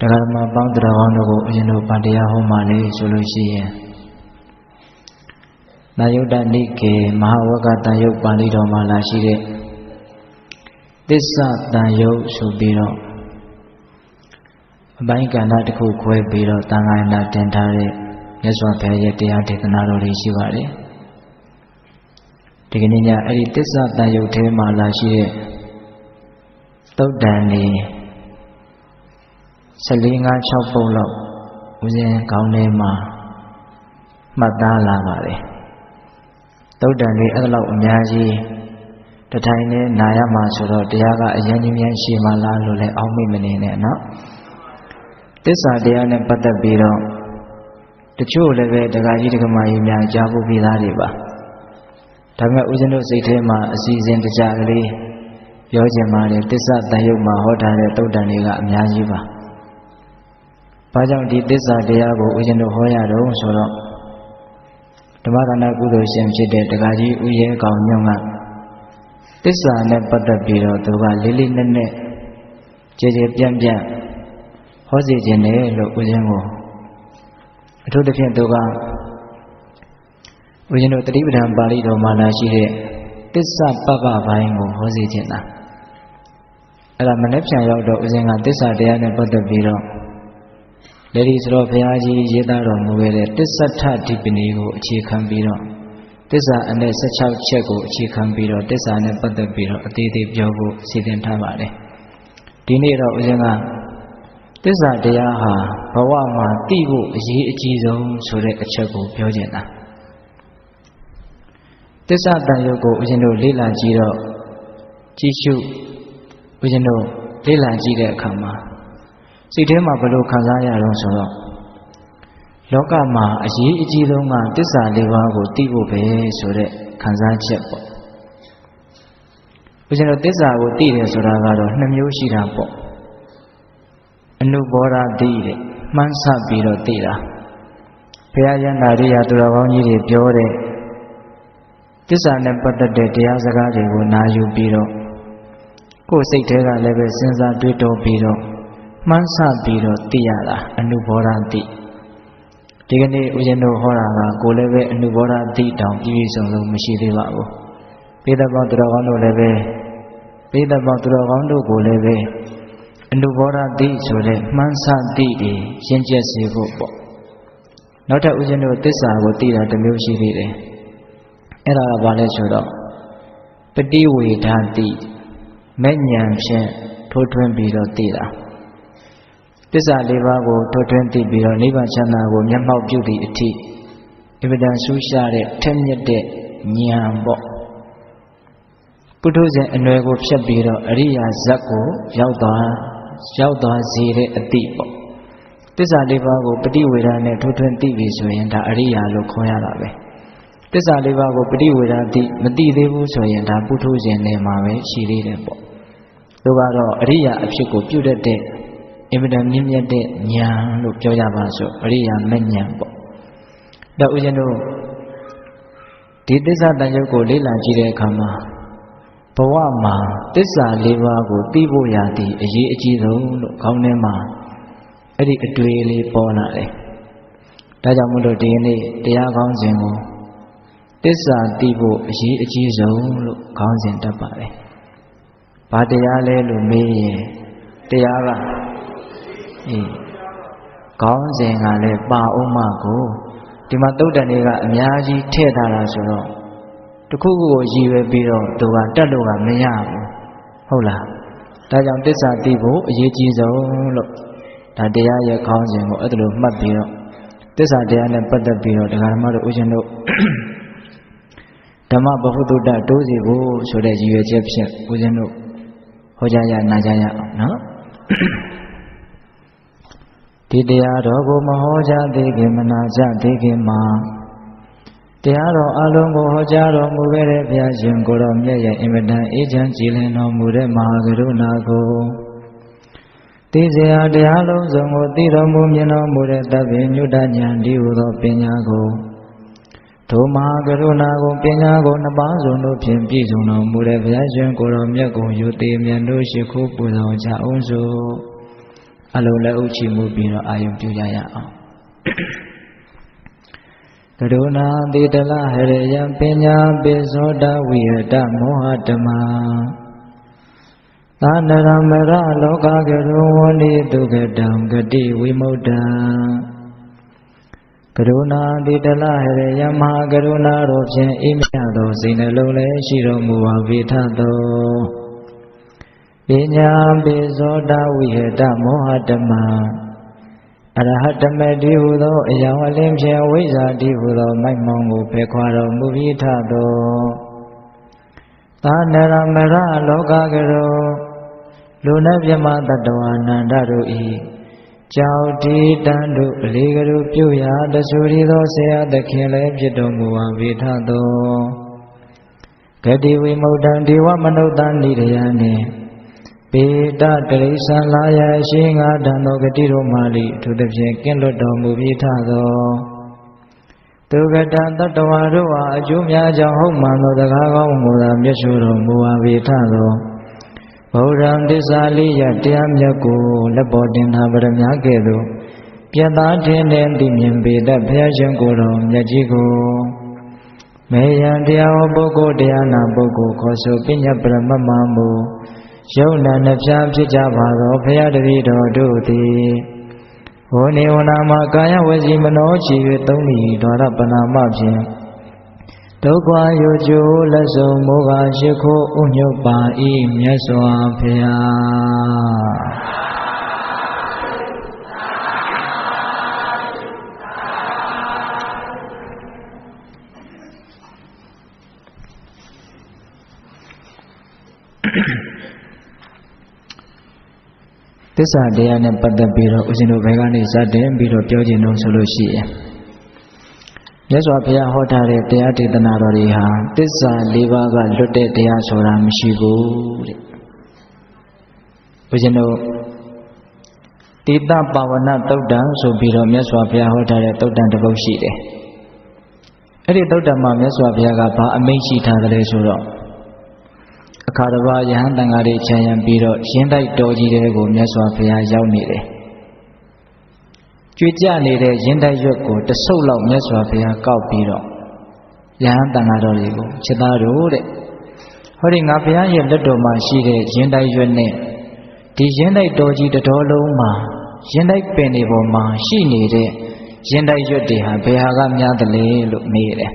တရားဓမ္မပေါင်းတရားဟောင်းတို့ကိုအရင်တို့ဗာတရားဟောမှလေဆိုလို့ရှိရင်နာယုဒ္ဒနိကေမဟာဝကတန်ယုတ်ပါဠိတော်မှာလာရှိတဲ့သစ္စာတန်ယုတ်ဆိုပြီးတော့အပိုင်းကဏ္ဍတစ်ခုခွဲပြီးတော့တန်ခါရဏတင်ထားတဲ့မြတ်စွာဘုရားရဲ့တရားဒေသနာတော်တွေရှိပါတယ်ဒီကနေ့ညအဲ့ဒီသစ္စာတန်ယုတ်ထဲမှာလာရှိတဲ့သုတ်တန်နေ 14 5 6ပုံလောက်ဦးဇင်းကောင်းထဲမှာမှတ်သားလာပါတယ်သုတ်တန်လေးအဲ့လောက်အများကြီးတထိုင်နဲ့နာရမှာဆိုတော့တရားကအရင်ကြီးများရှိမှလားလို့လည်းအောက်မေ့မနေနဲ့နော်သစ္စာတရားနဲ့ပတ်သက်ပြီးတော့တချို့လည်းပဲဒကာကြီးဒကာမကြီးများကြားဖို့ပြီးသားတွေပါဒါပေမဲ့ဦးဇင်းတို့စိတ်ထဲမှာအစီအစဉ်တကြကလေးပြောချင်ပါတယ်သစ္စာတန်ရုပ်မှာဟောထားတဲ့တုတ်တန်တွေကအများကြီးပါ ဘာကြောင့်ဒီသစ္စာတရားကိုဦးဇင်းတို့ဟောရတော့ဆိုတော့ဓမ္မကဏ္ဍကုသိုလ်ရှင်ဖြစ်တဲ့ဒကာကြီးဦးရဲကောင်ညွန့်ကသစ္စာနဲ့ပတ်သက်ပြီးတော့သူကလေးလေးနက်နက်ကြည်ကြည်ပြန့်ပြန့်ဟောစီခြင်းတယ်လို့ဦးဇင်းကိုအထူးသဖြင့်သူကဦးဇင်းတို့တတိပဒံပါဠိတော်မှာလာရှိတဲ့သစ္စာပပ္ပပိုင်းကိုဟောစီခြင်းတာအဲ့ဒါမနေ့ပြန်ရောက်တော့ဦးဇင်းကသစ္စာတရားနဲ့ပတ်သက်ပြီးတော့ လေဒီဆိုတော့ဘုရားကြီးရေးသားတော်မူခဲ့တဲ့တစ္ဆထဓိပဏီကိုအခြေခံပြီးတော့တစ္ဆာအနဲ့16ချက်ကိုအခြေခံပြီးတော့တစ္ဆာနဲ့ပတ်သက်ပြီးတော့အသေးသေးပြောဖို့စီစဉ်ထားပါတယ်ဒီနေ့တော့ဦးဇင်းကတစ္ဆာတရားဟာဘဝမှာသိဖို့အရေးအကြီးဆုံးဆိုတဲ့အချက်ကိုပြောချင်တာတစ္ဆာတန်ရုပ်ကိုဦးဇင်းတို့လေ့လာကြည့်တော့ကြည့်ရှုဦးဇင်းတို့လေ့လာကြည့်တဲ့အခါမှာ စိတ်ထဲမှာဘယ်လိုခံစားရတော့ဆိုတော့လောကမှာအရေးအကြီးဆုံးကတစ္ဆာလေးပါးကိုသိဖို့ပဲဆိုတဲ့ခံစားချက်ပေါ့ဦးဇင်းတို့တစ္ဆာကိုသိတယ်ဆိုတာကတော့နှစ်မျိုးရှိတာပေါ့အနုဘောဓသိတဲ့မှန်းဆပြီးတော့သိတာဘုရားယန္တာရိယသူတော်ကောင်းကြီးတွေပြောတဲ့တစ္ဆာနဲ့ပတ်သက်တဲ့တရားစကားတွေကိုနာယူပြီးတော့ကိုယ်စိတ်ထဲကလည်းပဲစဉ်းစားတွေးတောပြီးတော့ မှန်းဆပြီးတော့သိရတာအနုဘောဓသိဒီကနေ့ဦးဇင်းတို့ဟောတာကကိုလည်းပဲအနုဘောဓသိတောင်ပြည့်ပြည့်စုံစုံမရှိသေးပါဘူးပိဿပေါင်းသူတော်ကောင်းတို့လည်းပဲပိဿပေါင်းသူတော်ကောင်းတို့ကိုလည်းပဲအနုဘောဓသိဆိုတဲ့မှန်းဆသိတွေရင့်ကျက်စေဖို့ပေါ့နောက်ထပ်ဦးဇင်းတို့သစ္စာကိုသိတာတစ်မျိုးရှိသေးတယ်အဲ့ဒါကဘာလဲဆိုတော့ပฏิဝေဒတိမဲ့ဉဏ်ဖြင့်ထိုးထွင်းပြီးတော့သိတာ သစ္စာလေးပါးကိုထိုးထွင်းသိပြီးတော့နိဗ္ဗာန်ချမ်းသာကိုမျက်မှောက်ပြုသည့်အထိအဗဒံဆူးရှားတဲ့ထက်မြက်တဲ့ဉာဏ်ပေါ့ပုထုဇဉ်အနွယ်ကိုဖြတ်ပြီးတော့အရိယာဇတ်ကိုရောက်သွားရောက်သွားစေတဲ့အတိပေါ့သစ္စာလေးပါးကိုပฏิဝေဒနဲ့ထိုးထွင်းသိပြီဆိုရင်ဒါအရိယာလို့ခေါ်ရတာပဲသစ္စာလေးပါးကိုပฏิဝေဒသိမသိသေးဘူးဆိုရင်ဒါပုထုဇဉ်နဲ့မှာပဲရှိသေးတယ်ပေါ့သူကတော့အရိယာအဖြစ်ကိုပြုတ်တဲ့ အင်မတန်မြင့်မြတ်တဲ့ဉာဏ်လို့ပြောရပါစို့အရိယာမဉဏ်ပေါ့ဒါဥစဉ်တို့ဒီသစ္စာတန်ရုပ်ကိုလေ့လာကြည့်တဲ့အခါမှာဘဝမှာသစ္စာလေးပါးကိုသိဖို့ရသည့်အရေးအကြီးဆုံးလို့ခေါင်းထဲမှာအဲ့ဒီအတွေ့လေးပေါ်လာတယ်ဒါကြောင့်မို့လို့ဒီနေ့တရားကောင်းစဉ်ကိုသစ္စာသိဖို့အရေးအကြီးဆုံးလို့ခေါင်းစဉ်တတ်ပါတယ်ဘာတရားလဲလို့မေးရင်တရားက အေးခေါင်းစဉ်ကလည်းပါအောင်မကိုဒီမှာတုတ်တန်တွေကအများကြီးထည့်ထားတာဆိုတော့တခုခုကိုရည်ရွယ်ပြီးတော့သူကတက်လို့ကမရဘူးဟုတ်လားဒါကြောင့်တစ္ဆာသိဖို့အရေးကြီးဆုံးလို့ဒါတရားရဲ့ခေါင်းစဉ်ကိုအဲ့ဒါလိုမှတ်ပြီးတော့တစ္ဆာတရားနဲ့ပတ်သက်ပြီးတော့ဒကာဓမ္မတို့ဦးဇင်းတို့ဓမ္မဘဟုတုတ္တတိုးစီဖို့ဆိုတဲ့ရည်ရွယ်ချက်ဖြင့်ဦးဇင်းတို့ဟောကြားရနာကြားရအောင်နော် ဒီတရားတော်ကိုမဟောကြားသေးခင်မနာကြသေးခင်မှာတရားတော်အလုံးကိုဟောကြားတော်မူခဲ့တဲ့ဘုရားရှင်ကိုတော်မြတ်ရဲ့အင်မတန်အေးချမ်းကြည်လင်တော်မူတဲ့မဟာကရုဏာကိုသိစေဟာတရားလုံးစုံကိုသိတော်မူမြင်တော်မူတဲ့တပ္ပိညုတဉာဏ်ဒီဟုသောပညာကိုဒုမဟာကရုဏာကိုပညာကိုနှစ်ပါးစုံတို့ဖြင့်ပြည့်စုံတော်မူတဲ့ဘုရားရှင်ကိုတော်မြတ်ကိုယူသေးမြတ်တို့ရှိခိုးပူဇော်ကြအောင်စို့ အလုံးလက်ဥချီမှုပြီးတော့အာယုံပြုကြရအောင်ကရုဏာတိတလဟရယပညာပိဇောတဝိဟတမောဟတမသာနရမရလောကကရုဝဏိဒုက္ကတံဂတိဝိမု ക്ത ကရုဏာတိတလဟရယမဟာကရုဏာတော်ဖြင့်အိမြသောစိတ်နှလုံးလည်းရှိတော်မူပါဝိထသော ပညာပိဇောတဝိဟတမောဟတမအရဟတမတိဟုသောအယောင်အလင်းဖြင့်ဝိဇ္ဇာတိဟုသောမိုက်မောင်ကိုဖေခွာတော်မူပြီးထသောသာနရမရလောကကရောလူနှင့်မြမတတဝနန္ဒတို့ဤကြောက်တီတန်တို့အလေးကလေးပြုရာတဆူရီသောဆရာသခင်လည်းဖြစ်တော်မူပါဝိထသောဂတိဝိမု ക്ത ံဒေဝမနုဿနိရယနှင့် ပေတတရိစ္ဆာလာယရှိငါတံသောဂတိတို့မာလိသူသဖြင့်ကင်းလွတ်တော်မူပြီးထသောသူကတတတဝါတို့ဟာအကျိုးများကြောင့်ဟုတ်မှန်သောတကားကောင်းကိုသာမျက်ရှိတော်မူပါပြီးထသောဗုဒ္ဓံသစ္စာလေးရတရားမြတ်ကိုလက်ပေါ်တင်ထားဗရမ ्या ကဲ့သို့ပြတ်သားခြင်းနဲ့သိမြင်ပေတတ်ဘုရားရှင်ကိုယ်တော်မြတ်ကြီးကိုမေယံတရားဟောပုဂ္ဂိုလ်တရားနာပုဂ္ဂိုလ်ခေါ်ဆိုပညာပရမတ်မမူ ယုံနာနှပြဖြစ်ကြပါသောဘုရားတပည့်တော်တို့သည်ဟောနေဝနာမှာကာယဝစီမနောချီ၍သုံးလီဒွါရပနာမဖြင့်ဒုက္ခယောကျိုးလက်စုံမောဃရှိခိုးဥညုတ်ပါဤမြတ်စွာဘုရား သစ္စာတရားနဲ့ပတ်သက်ပြီးတော့ဦးဇင်းတို့ဘယ်ကနေစတင်ပြီးတော့ပြောခြင်းလို့ဆိုလို့ရှိရင်မြတ်စွာဘုရားဟောထားတဲ့တရားဒေသနာတော်တွေဟာသစ္စာ၄ပါးကလွတ်တဲ့တရားဆိုတာမရှိဘူးတဲ့ဦးဇင်းတို့တိတပါဝနသုတ်တံဆိုပြီးတော့မြတ်စွာဘုရားဟောထားတဲ့သုတ်တံတစ်ပုဒ်ရှိတယ်အဲ့ဒီသုတ်တံမှာမြတ်စွာဘုရားကဘာအမိန့်ရှိထားတယ်လဲဆိုတော့ အခါတစ်ပါးယဟန်တန်ဃာတွေခြံရံပြီးတော့ရင်းတိုက်တော်ကြီးတဲ့ကိုမြတ်စွာဘုရားရောက်နေတယ်ကြွေကြနေတဲ့ရင်းတိုက်ရွက်ကိုတဆုပ်လောက်မြတ်စွာဘုရားကောက်ပြီးတော့ယဟန်တန်ဃာတော်တွေကိုခြေသားတို့တဲ့ဟောဒီငါဘုရားရဲ့လက်တော်မှာရှိတဲ့ရင်းတိုက်ရွက်နဲ့ဒီရင်းတိုက်တော်ကြီးတတော်လုံးမှာရင်းတိုက်ပင်တွေပေါ်မှာရှိနေတဲ့ရင်းတိုက်ရွက်တွေဟာဘယ်ဟာကများသလဲလို့မေးတယ်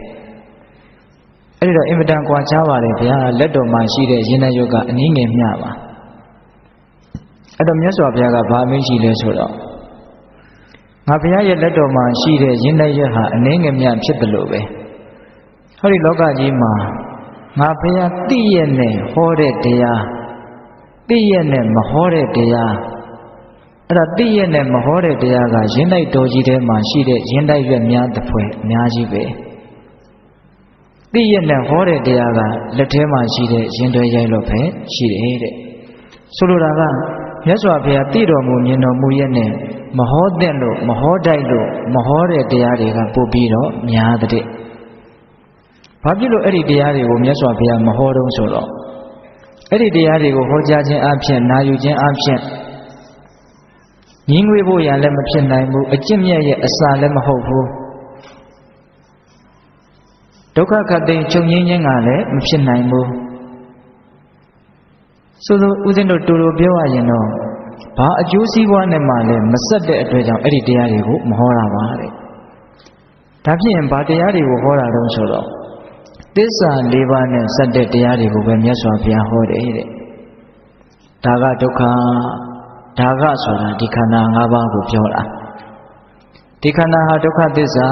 အဲ့ဒီတော့အင်မတန်ကွာခြားပါတယ်ဗျာလက်တော်မှာရှိတဲ့ရင်တဲ့ယုတ်ကအနည်းငယ်မျှပါအဲ့တော့မြတ်စွာဘုရားကဘာမင်းရှိလဲဆိုတော့ငါဘုရားရဲ့လက်တော်မှာရှိတဲ့ရင်တဲ့ယုတ်ဟာအနည်းငယ်မျှဖြစ်တယ်လို့ပဲဟောဒီလောကကြီးမှာငါဘုရားသိရနဲ့ဟောတဲ့တရားသိရနဲ့မဟောတဲ့တရားအဲ့ဒါသိရနဲ့မဟောတဲ့တရားကရင်တိုက်တော်ကြီးထဲမှာရှိတဲ့ရင်တိုက်ရွက်များတစ်ဖွဲအများကြီးပဲ သိရနဲ့ဟောတဲ့တရားကလက်ထဲမှာရှိတဲ့ရင်သွဲရိုက်လို့ပဲရှိတယ်တဲ့ဆိုလိုတာကမြတ်စွာဘုရားတည်တော်မူမြင်တော်မူရဲ့နဲ့မဟောတဲ့လို့မဟောတိုက်လို့မဟောတဲ့တရားတွေကပို့ပြီးတော့များတဲ့ဘာဖြစ်လို့အဲ့ဒီတရားတွေကိုမြတ်စွာဘုရားမဟောတော့ဆိုတော့အဲ့ဒီတရားတွေကိုဟောကြားခြင်းအပြင်နာယူခြင်းအပြင်ညီငွေဖို့ရလည်းမဖြစ်နိုင်ဘူးအကျင့်မြတ်ရဲ့အစာလည်းမဟုတ်ဘူး ဒုက္ခခတ်သိမ်းချုပ်ငင်းခြင်းကလည်းမဖြစ်နိုင်ဘူးဆိုလိုဦးဇင်းတို့တူတူပြောရရင်တော့ဘာအကျိုးစီးပွားနဲ့မှလည်းမဆက်တဲ့အတွက်ကြောင့်အဲ့ဒီတရားတွေကိုမဟောတာပါတဲ့ဒါဖြစ်ရင်ဘာတရားတွေကိုဟောတာတော့ဆိုတော့သစ္စာ၄ပါးနဲ့ဆက်တဲ့တရားတွေကိုပဲမြတ်စွာဘုရားဟောတယ်တဲ့ဒါကဒုက္ခဒါကဆိုတာဒီခန္ဓာ၅ပါးကိုပြောတာဒီခန္ဓာဟာဒုက္ခသစ္စာ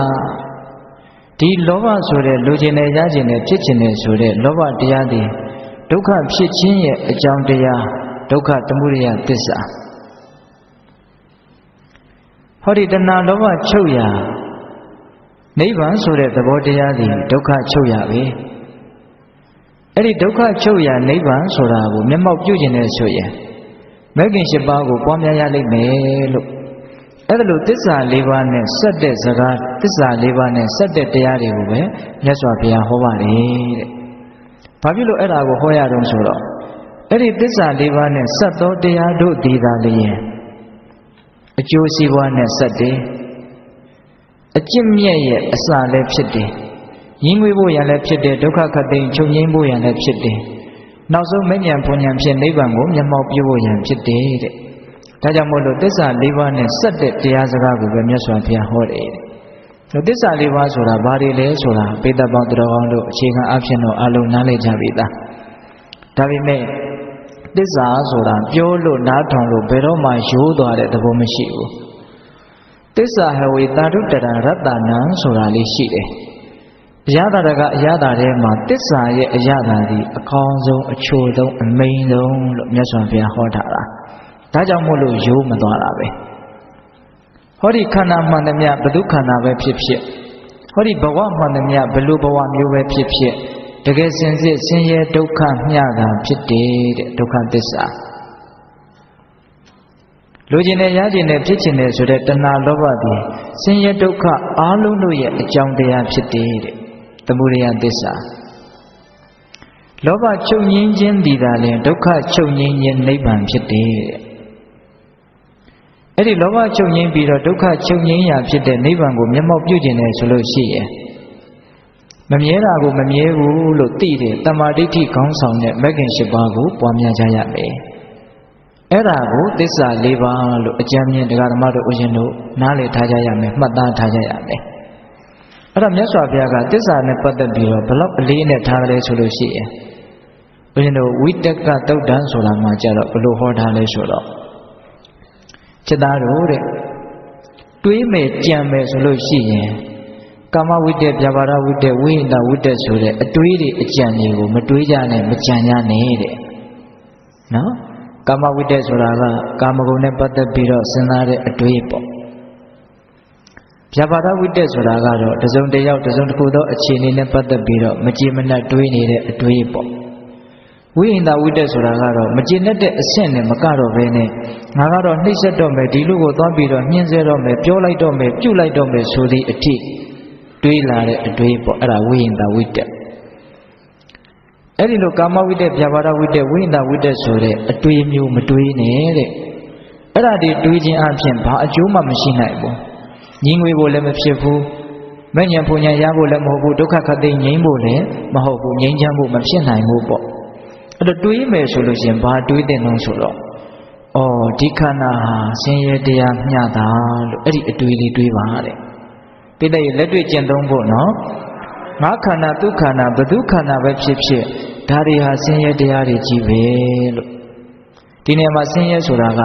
ဒီလောဘဆိုတဲ့လူကျင်တဲ့ရကျင်တဲ့ဖြစ်ကျင်တဲ့ဆိုတဲ့လောဘတရားတွေဒုက္ခဖြစ်ခြင်းရဲ့အကြောင်းတရားဒုက္ခသမှုရိယသစ္စာဟောဒီတဏှာလောဘချုပ်ရာနိဗ္ဗာန်ဆိုတဲ့သဘောတရားတွေဒုက္ခချုပ်ရပဲအဲ့ဒီဒုက္ခချုပ်ရာနိဗ္ဗာန်ဆိုတာကိုမျက်မှောက်ပြုကျင်နေဆိုရင်မဂ္ဂင်၈ပါးကိုပွားများရလိမ့်မယ်လို့ အဲ့ဒါလို့သစ္စာ၄ပါးနဲ့ဆက်တဲ့စကားသစ္စာ၄ပါးနဲ့ဆက်တဲ့တရားတွေကိုပဲမြတ်စွာဘုရားဟောပါတယ်တဲ့။ဘာဖြစ်လို့အဲ့ဒါကိုဟောရတော့ဆိုတော့အဲ့ဒီသစ္စာ၄ပါးနဲ့ဆက်သောတရားတို့ဒီသာလျင်အကျိုးစီးပွားနဲ့ဆက်တယ်အကျင့်မြတ်ရဲ့အစာလည်းဖြစ်တယ်ရင်းငွေဖို့ရန်လည်းဖြစ်တယ်ဒုက္ခခတ်သိမ်းချုပ်ငြိမ်းဖို့ရန်လည်းဖြစ်တယ်နောက်ဆုံးမဉ္ဇဉ်ပွဉ္ဇဉ်ဖြစ်နိဗ္ဗာန်ကိုမျက်မှောက်ပြုဖို့ရန်ဖြစ်တယ်တဲ့ ဒါကြောင့်မို့လို့သစ္စာ၄ပါးနဲ့ဆက်တဲ့တရားစကားကိုပဲမြတ်စွာဘုရားဟောတယ်တဲ့သစ္စာ၄ပါးဆိုတာဘာတွေလဲဆိုတာပေတပေါင်းတော်ကောင်းတို့အခြေခံအဖြစ်တော့အလုံးနားလည်ကြပြီသားဒါပေမဲ့သစ္စာဆိုတာပြောလို့နားထောင်လို့ဘယ်တော့မှရိုးသွားတဲ့သဘောမရှိဘူးသစ္စာဟဝေတာတုတရရတ္တနံဆိုတာလေးရှိတယ်အရသာတကအရသာထဲမှာတစ္ဆာရဲ့အရသာဒီအကောင်းဆုံးအချိုဆုံးအမိန်ဆုံးလို့မြတ်စွာဘုရားဟောထားတာ ဒါကြောင့်မို့လို့ရိုးမသွားတာပဲဟောဒီခန္ဓာမှန်သမျှဘု து ခန္ဓာပဲဖြစ်ဖြစ်ဟောဒီဘဝမှန်သမျှဘလူဘဝမျိုးပဲဖြစ်ဖြစ်တကယ်စင်စစ်ဆင်းရဲဒုက္ခမျှတာဖြစ်တယ်တဲ့ဒုက္ခသစ္စာလိုချင်တဲ့ရချင်တဲ့ဖြစ်ချင်တဲ့ဆိုတဲ့တဏှာလောဘသည်ဆင်းရဲဒုက္ခအားလုံးတို့ရဲ့အကြောင်းတရားဖြစ်တယ်တဲ့သမုဒယသစ္စာလောဘချုပ်ငြင်းခြင်းဒီသာလင်ဒုက္ခချုပ်ငြင်းခြင်းနိဗ္ဗာန်ဖြစ်တယ်တဲ့ အဲ့ဒီလောဘချုပ်ငြင်းပြီးတော့ဒုက္ခချုပ်ငြင်းရာဖြစ်တဲ့နိဗ္ဗာန်ကိုမျက်မှောက်ပြုကျင်တယ်ဆိုလို့ရှိရင်မမြဲတာကိုမမြဲဘူးလို့သိတယ်တမာဒိဋ္ဌိခေါင်းဆောင်တဲ့မဂ္ဂင်၈ပါးကိုပွားများကြရမယ်အဲ့ဒါကိုသစ္စာ၄ပါးလို့အကြံဉာဏ်တရားဓမ္မတို့ဦးဇင်းတို့နားလည်ထားကြရမယ်မှတ်သားထားကြရမယ်အဲ့တော့မြတ်စွာဘုရားကသစ္စာနဲ့ပတ်သက်ပြီးတော့ဘလောက်အလေးနဲ့ထားတယ်ဆိုလို့ရှိရင်ဘုရင်တို့ဝိတကတုတ်တန်ဆိုတာမှကြတော့ဘလို့ဟောထားလဲဆိုတော့ จิตသားတို့တဲ့တွေးမယ်ကြံမယ်ဆိုလို့ရှိရင်ကာမဝိတ္တဗျာပါဒဝိတ္တဝိဟိတဝိတ္တဆိုတဲ့အတွေးတွေအကြံတွေကိုမတွေးကြနဲ့မကြံကြနဲ့တဲ့နော်ကာမဝိတ္တဆိုတာကကာမဂုဏ်နဲ့ပတ်သက်ပြီးတော့စဉ်းစားတဲ့အတွေးပေါ့ဗျာပါဒဝိတ္တဆိုတာကတော့တစုံတစ်ယောက်တစုံတစ်ခုသောအခြေအနေနဲ့ပတ်သက်ပြီးတော့မကြည်မနှက်တွေးနေတဲ့အတွေးပေါ့ ဝိဟိန္ဒဝိတ္တဆိုတာကတော့မကြည်နဲ့တဲ့အဆင့်နဲ့မကတော့ဘဲနဲ့ငါကတော့နှိမ့်ဆက်တော့မယ်ဒီလူကိုသွားပြီးတော့ညှင်းဆဲတော့မယ်ပြောလိုက်တော့မယ်ပြုတ်လိုက်တော့မယ်ဆိုသည့်အထိတွေးလာတဲ့အတွေးပေါ့အဲ့ဒါဝိဟိန္ဒဝိတ္တအဲ့ဒီလိုကာမဝိတ္တဗျာပါဒဝိတ္တဝိဟိန္ဒဝိတ္တဆိုတဲ့အတွေးမျိုးမတွေးနဲ့တဲ့အဲ့ဒါဒီတွေးခြင်းအပြင်ဘာအကျိုးမှမရှိနိုင်ဘူးညီငွေဖို့လည်းမဖြစ်ဘူးမဲ့ညာပူညာရဖို့လည်းမဟုတ်ဘူးဒုက္ခခတ်သိငြိမ်းဖို့လည်းမဟုတ်ဘူးငြိမ်းချမ်းဖို့မဖြစ်နိုင်ဘူးပေါ့ အဲ့တော့တွေးမယ်ဆိုလို့ရှိရင်ဘာတွေးတဲ့နှုံးဆိုတော့အော်ဒီခန္ဓာဟာဆင်းရဲတရားမျှတာလို့အဲ့ဒီအတွေးလေးတွေးပါတဲ့ပိဋကရဲ့လက်တွေ့ကျင့်သုံးဖို့နော်ငါခန္ဓာဒုက္ခန္ဓာဘဒုခန္ဓာပဲဖြစ်ဖြစ်ဒါတွေဟာဆင်းရဲတရားတွေကြီးပဲလို့ဒီနေရာမှာဆင်းရဲဆိုတာက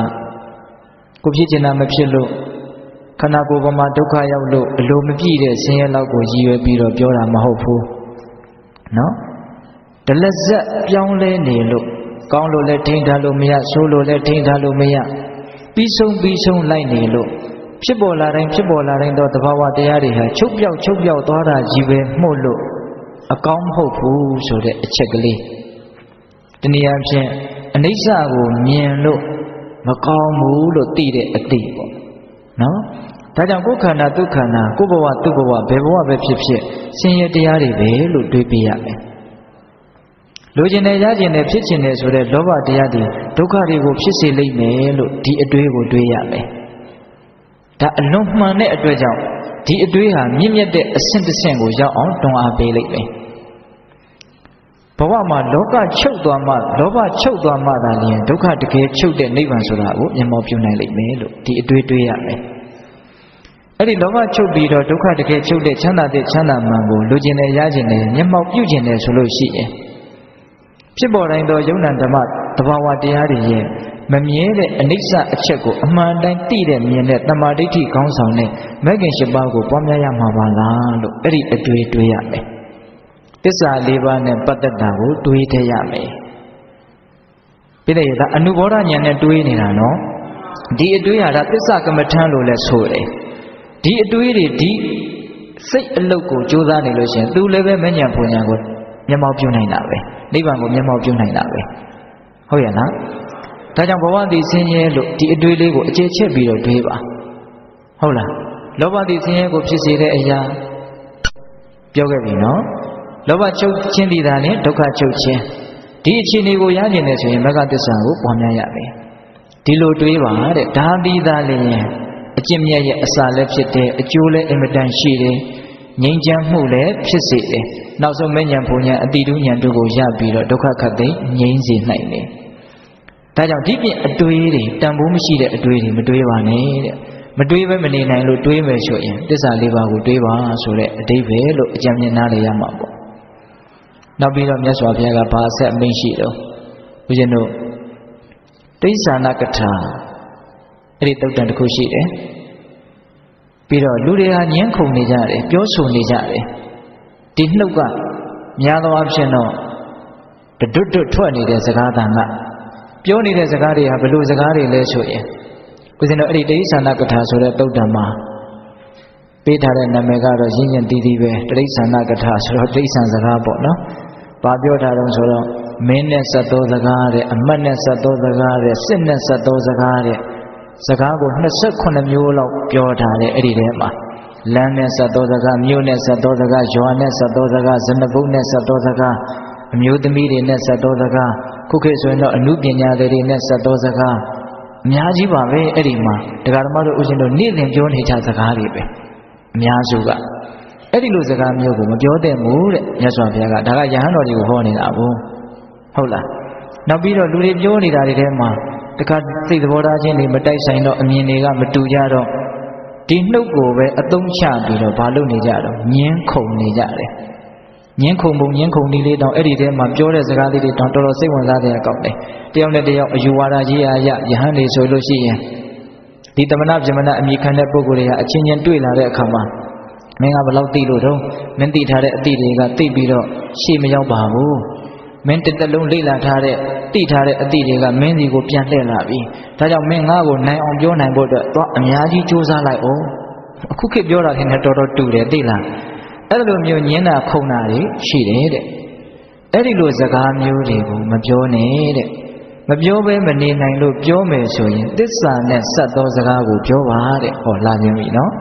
ကိုဖြစ်ချင်တာမဖြစ်လို့ခန္ဓာကိုယ်ပေါ်မှာဒုက္ခရောက်လို့အလိုမပြည့်တဲ့ဆင်းရဲလောက်ကိုရည်ရွယ်ပြီးတော့ပြောတာမဟုတ်ဘူးနော် ဒလဇက်ပြောင်းလဲနေလို့ကောင်းလို့လည်းထိန်းထားလို့မရဆိုးလို့လည်းထိန်းထားလို့မရပြီးဆုံးပြီးဆုံးလိုက်နေလို့ဖြစ်ပေါ်လာတိုင်းဖြစ်ပေါ်လာတိုင်းတော့တဘာဝတရားတွေဟာချုပ်ပြောက်ချုပ်ပြောက်သွားတာကြီးပဲမှုတ်လို့အကောင်းမဟုတ်ဘူးဆိုတဲ့အချက်ကလေးတနည်းအားဖြင့်အနိစ္စကိုမြင်လို့မကောင်းဘူးလို့သိတဲ့အသိပေါ့နော်ဒါကြောင့်ကိုယ်ခန္ဓာဒုက္ခန္ဓာကိုယ်ဘဝသူ့ဘဝဘယ်ဘဝပဲဖြစ်ဖြစ်ဆင်းရဲတရားတွေပဲလို့တွေးပြရမယ် လိုချင်တယ်ရချင်တယ်ဖြစ်ချင်တယ်ဆိုတဲ့လောဘတရားတွေဒုက္ခတွေကိုဖြစ်စေလိမ့်မယ်လို့ဒီအတွေးကိုတွေးရမယ်ဒါအလွန်မှန်တဲ့အတွက်ကြောင့်ဒီအတွေးဟာမြင့်မြတ်တဲ့အဆင့်တစ်ဆင့်ကိုရောက်အောင်တွန်းအားပေးလိုက်မယ်ဘဝမှာလောကချုပ်သွားမှလောဘချုပ်သွားမှသာလျှင်ဒုက္ခတကယ်ချုပ်တဲ့နိဗ္ဗာန်ဆိုတာကိုမျက်မှောက်ပြုနိုင်လိမ့်မယ်လို့ဒီအတွေးတွေးရမယ်အဲ့ဒီလောဘချုပ်ပြီးတော့ဒုက္ခတကယ်ချုပ်တဲ့ချမ်းသာတဲ့ချမ်းသာမှန်ကိုလူကျင်တယ်ရကျင်တယ်မျက်မှောက်ပြုကျင်တယ်ဆိုလို့ရှိရင် ဖြစ်ပေါ်တိုင်းသောယုံ nant ဓမ္မတဘာဝတရားတွေရဲ့မမြဲတဲ့အနိစ္စအချက်ကိုအမှန်တိုင်းသိတဲ့မြင်တဲ့တမာဒိဋ္ဌိခေါင်းဆောင်တဲ့မဂ္ဂင်၈ပါးကိုပွားများရမှာပါလားလို့အဲ့ဒီအတွေ့တွေးရမယ်သစ္စာ၄ပါးနဲ့ပတ်သက်တာကိုတွေးထရမယ်ပြည့်တဲ့ဒါအနုဘောဓဉာဏ်နဲ့တွေးနေတာနော်ဒီအတွေးဟာဒါသစ္စာကမ္မထံလို့လည်းဆိုတယ်ဒီအတွေးတွေဒီစိတ်အလုတ်ကိုကြိုးစားနေလို့ရှိရင်သူလည်းပဲမဉဏ်ပူညာကိုမျက်မှောက်ပြုနိုင်တာပဲ နိဗ္ဗာန်ကိုမျက်မှောက်ပြုနိုင်တာပဲဟုတ်ရဲ့လားဒါကြောင့်ဘဝတည်ဆင်းရဲလို့ဒီအတွေးလေးကိုအခြေချက်ပြီးတော့တွေးပါဟုတ်လားလောဘတည်ဆင်းရဲကိုဖြစ်စေတဲ့အရာပြောခဲ့ပြီနော်လောဘချုပ်ခြင်းတည်တာနဲ့ဒုက္ခချုပ်ခြင်းဒီအခြေအနေကိုရကျင်နေဆိုရင်မဂ္ဂသစ္စာကိုပွားများရမယ်ဒီလိုတွေးပါတဲ့ဒါပြီးသားလျင်အကျင့်မြတ်ရဲ့အစာလည်းဖြစ်တယ်အကျိုးလည်းအင်မတန်ရှိတယ်ငြိမ်းချမ်းမှုလည်းဖြစ်စေတယ် နောက်ဆုံးမဉ္ဇဉ်ဘုံဉဏ်အတိတုဉဏ်တို့ကိုရပြီးတော့ဒုက္ခခတ်သိငြိမ်းစေနိုင်တယ်ဒါကြောင့်ဒီပြင်အတွေးတွေတန်ဖိုးမရှိတဲ့အတွေးတွေမတွေးပါနဲ့တဲ့မတွေးပဲမနေနိုင်လို့တွေးမယ်ဆိုရင်တစ္ဆာလေးပါးကိုတွေးပါဆိုတဲ့အတိပဲလို့အကြံဉာဏ်နားလည်ရမှာပေါ့နောက်ပြီးတော့မြတ်စွာဘုရားကဘာဆက်အမိန့်ရှိတော့ဦးဇင်းတို့တိစ္ဆာနာကထာအဲ့ဒီတုတ်တန်တစ်ခုရှိတယ်ပြီးတော့လူတွေဟာညှင်းခုန်နေကြတယ်ပြောဆိုနေကြတယ် ဒီနှုတ်ကများသောအားဖြင့်တော့တွတ်တွတ်ထွက်နေတဲ့စကားတန်ကပြောနေတဲ့စကားတွေဟာဘယ်လိုစကားတွေလဲဆိုရင်ဦးဇင်းတို့အဲ့ဒီတိစ္ဆာနာကထာဆိုတဲ့တုတ်တန်မှာပေးထားတဲ့နာမည်ကတော့ရင်းရင်တီးတီးပဲတိစ္ဆာနာကထာဆိုတော့တိစ္ဆာန်စကားပေါ့နော်။ဘာပြောထားတော့ဆိုတော့မင်းနဲ့ဆက်သောစကားတဲ့အမတ်နဲ့ဆက်သောစကားတဲ့စစ်နဲ့ဆက်သောစကားတဲ့စကားကို28မျိုးလောက်ပြောထားတယ်အဲ့ဒီထဲမှာ လမ်းနဲ့ဆက်သောစကားမြို့နဲ့ဆက်သောစကားရွာနဲ့ဆက်သောစကားဇနဘုတ်နဲ့ဆက်သောစကားအမျိုးသမီးတွေနဲ့ဆက်သောစကားခုခေတ်ဆိုရင်တော့အမှုပညာတွေနဲ့ဆက်သောစကားအများကြီးပါပဲအဲ့ဒီမှာဒကာဓမ္မတို့ဦးရှင်တို့နေ့စဉ်ပြောနေကြစကားတွေပဲအများစုကအဲ့ဒီလိုစကားမျိုးကိုမပြောတဲ့မို့တဲ့မြတ်စွာဘုရားကဒါကယဟန်တော်ကြီးကိုဟောနေတာဘူးဟုတ်လားနောက်ပြီးတော့လူတွေပြောနေတာတွေထဲမှာတခါစိတ်သဘောထားချင်းတွေမတိုက်ဆိုင်တော့အမြင်တွေကမတူကြတော့ ဒီနှုတ်ကိုပဲအသုံးချပြီးတော့ဘာလုပ်နေကြတော့ညင်းခုန်နေကြတယ်ညင်းခုန်ပုံညင်းခုန်ဒီလေးတောင်အဲ့ဒီထဲမှာပြောတဲ့စကားလေးတွေတောင်တော်တော်စိတ်ဝင်စားတဲ့အကောက်တယ်တယောက်နဲ့တယောက်အယူဝါဒရေးရရယဟန်နေဆိုလို့ရှိရင်ဒီတမနာပြမနာအမိခံတဲ့ပုဂ္ဂိုလ်တွေဟာအချင်းချင်းတွေ့လာတဲ့အခါမှာမင်းကဘလောက်သိလို့တော့မင်းသိထားတဲ့အသည့်တွေကသိပြီးတော့ရှေ့မရောက်ပါဘူးမင်းတစ်တလုံးလေ့လာထားတဲ့ သိထားတဲ့အသည့်တွေကမင်းစီကိုပြန်လှည့်လာပြီဒါကြောင့်မင်းငါ့ကိုနိုင်အောင်ပြောနိုင်ဖို့အတွက်တော့အများကြီးစူးစမ်းလိုက်အောင်အခုခေတ်ပြောတာခင်ဗျတော်တော်တူတယ်သိလားအဲ့လိုမျိုးညင်းတာခုံတာတွေရှိတယ်တဲ့အဲ့ဒီလိုစကားမျိုးတွေကိုမပြောနဲ့တဲ့မပြောဘဲမနေနိုင်လို့ပြောမယ်ဆိုရင် သစ္စာနဲ့ဆက်သောစကားကိုပြောပါတဲ့ဟောလာခြင်းပြီနော်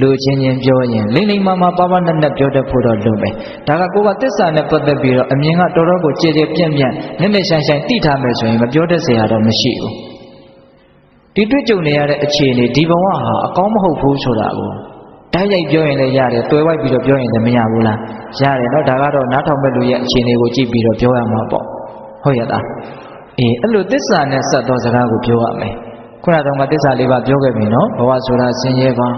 လူချင်းချင်းပြောရင်လိမ့်လိမ့်မမပါပါနဲ့နဲ့ပြောတတ်ဖို့တော့လုပ်မယ်ဒါကကိုကသစ္စာနဲ့ပတ်သက်ပြီးတော့အမြင်ကတော်တော်ကိုကြည်ကြည်ပြန့်ပြန့်နက်နက်ရှိုင်းရှိုင်းသိထားမယ်ဆိုရင်မပြောတတ်စရာတော့မရှိဘူးဒီတွေ့ကြုံနေရတဲ့အခြေအနေဒီဘဝဟာအကောင်းမဟုတ်ဘူးဆိုတာကိုတိုက်ရိုက်ပြောရင်လည်းရတယ်တွယ်ဝိုက်ပြီးတော့ပြောရင်လည်းမရဘူးလားရတယ်နော်ဒါကတော့နားထောင်မဲ့လူရဲ့အခြေအနေကိုကြည့်ပြီးတော့ပြောရမှာပေါ့ဟုတ်ရလားအေးအဲ့လိုသစ္စာနဲ့ဆက်သောစကားကိုပြောရမယ်ခုနကတော့ငါသစ္စာလေးပါပြောခဲ့ပြီနော်ဘဝဆိုတာဆင်းရဲပါ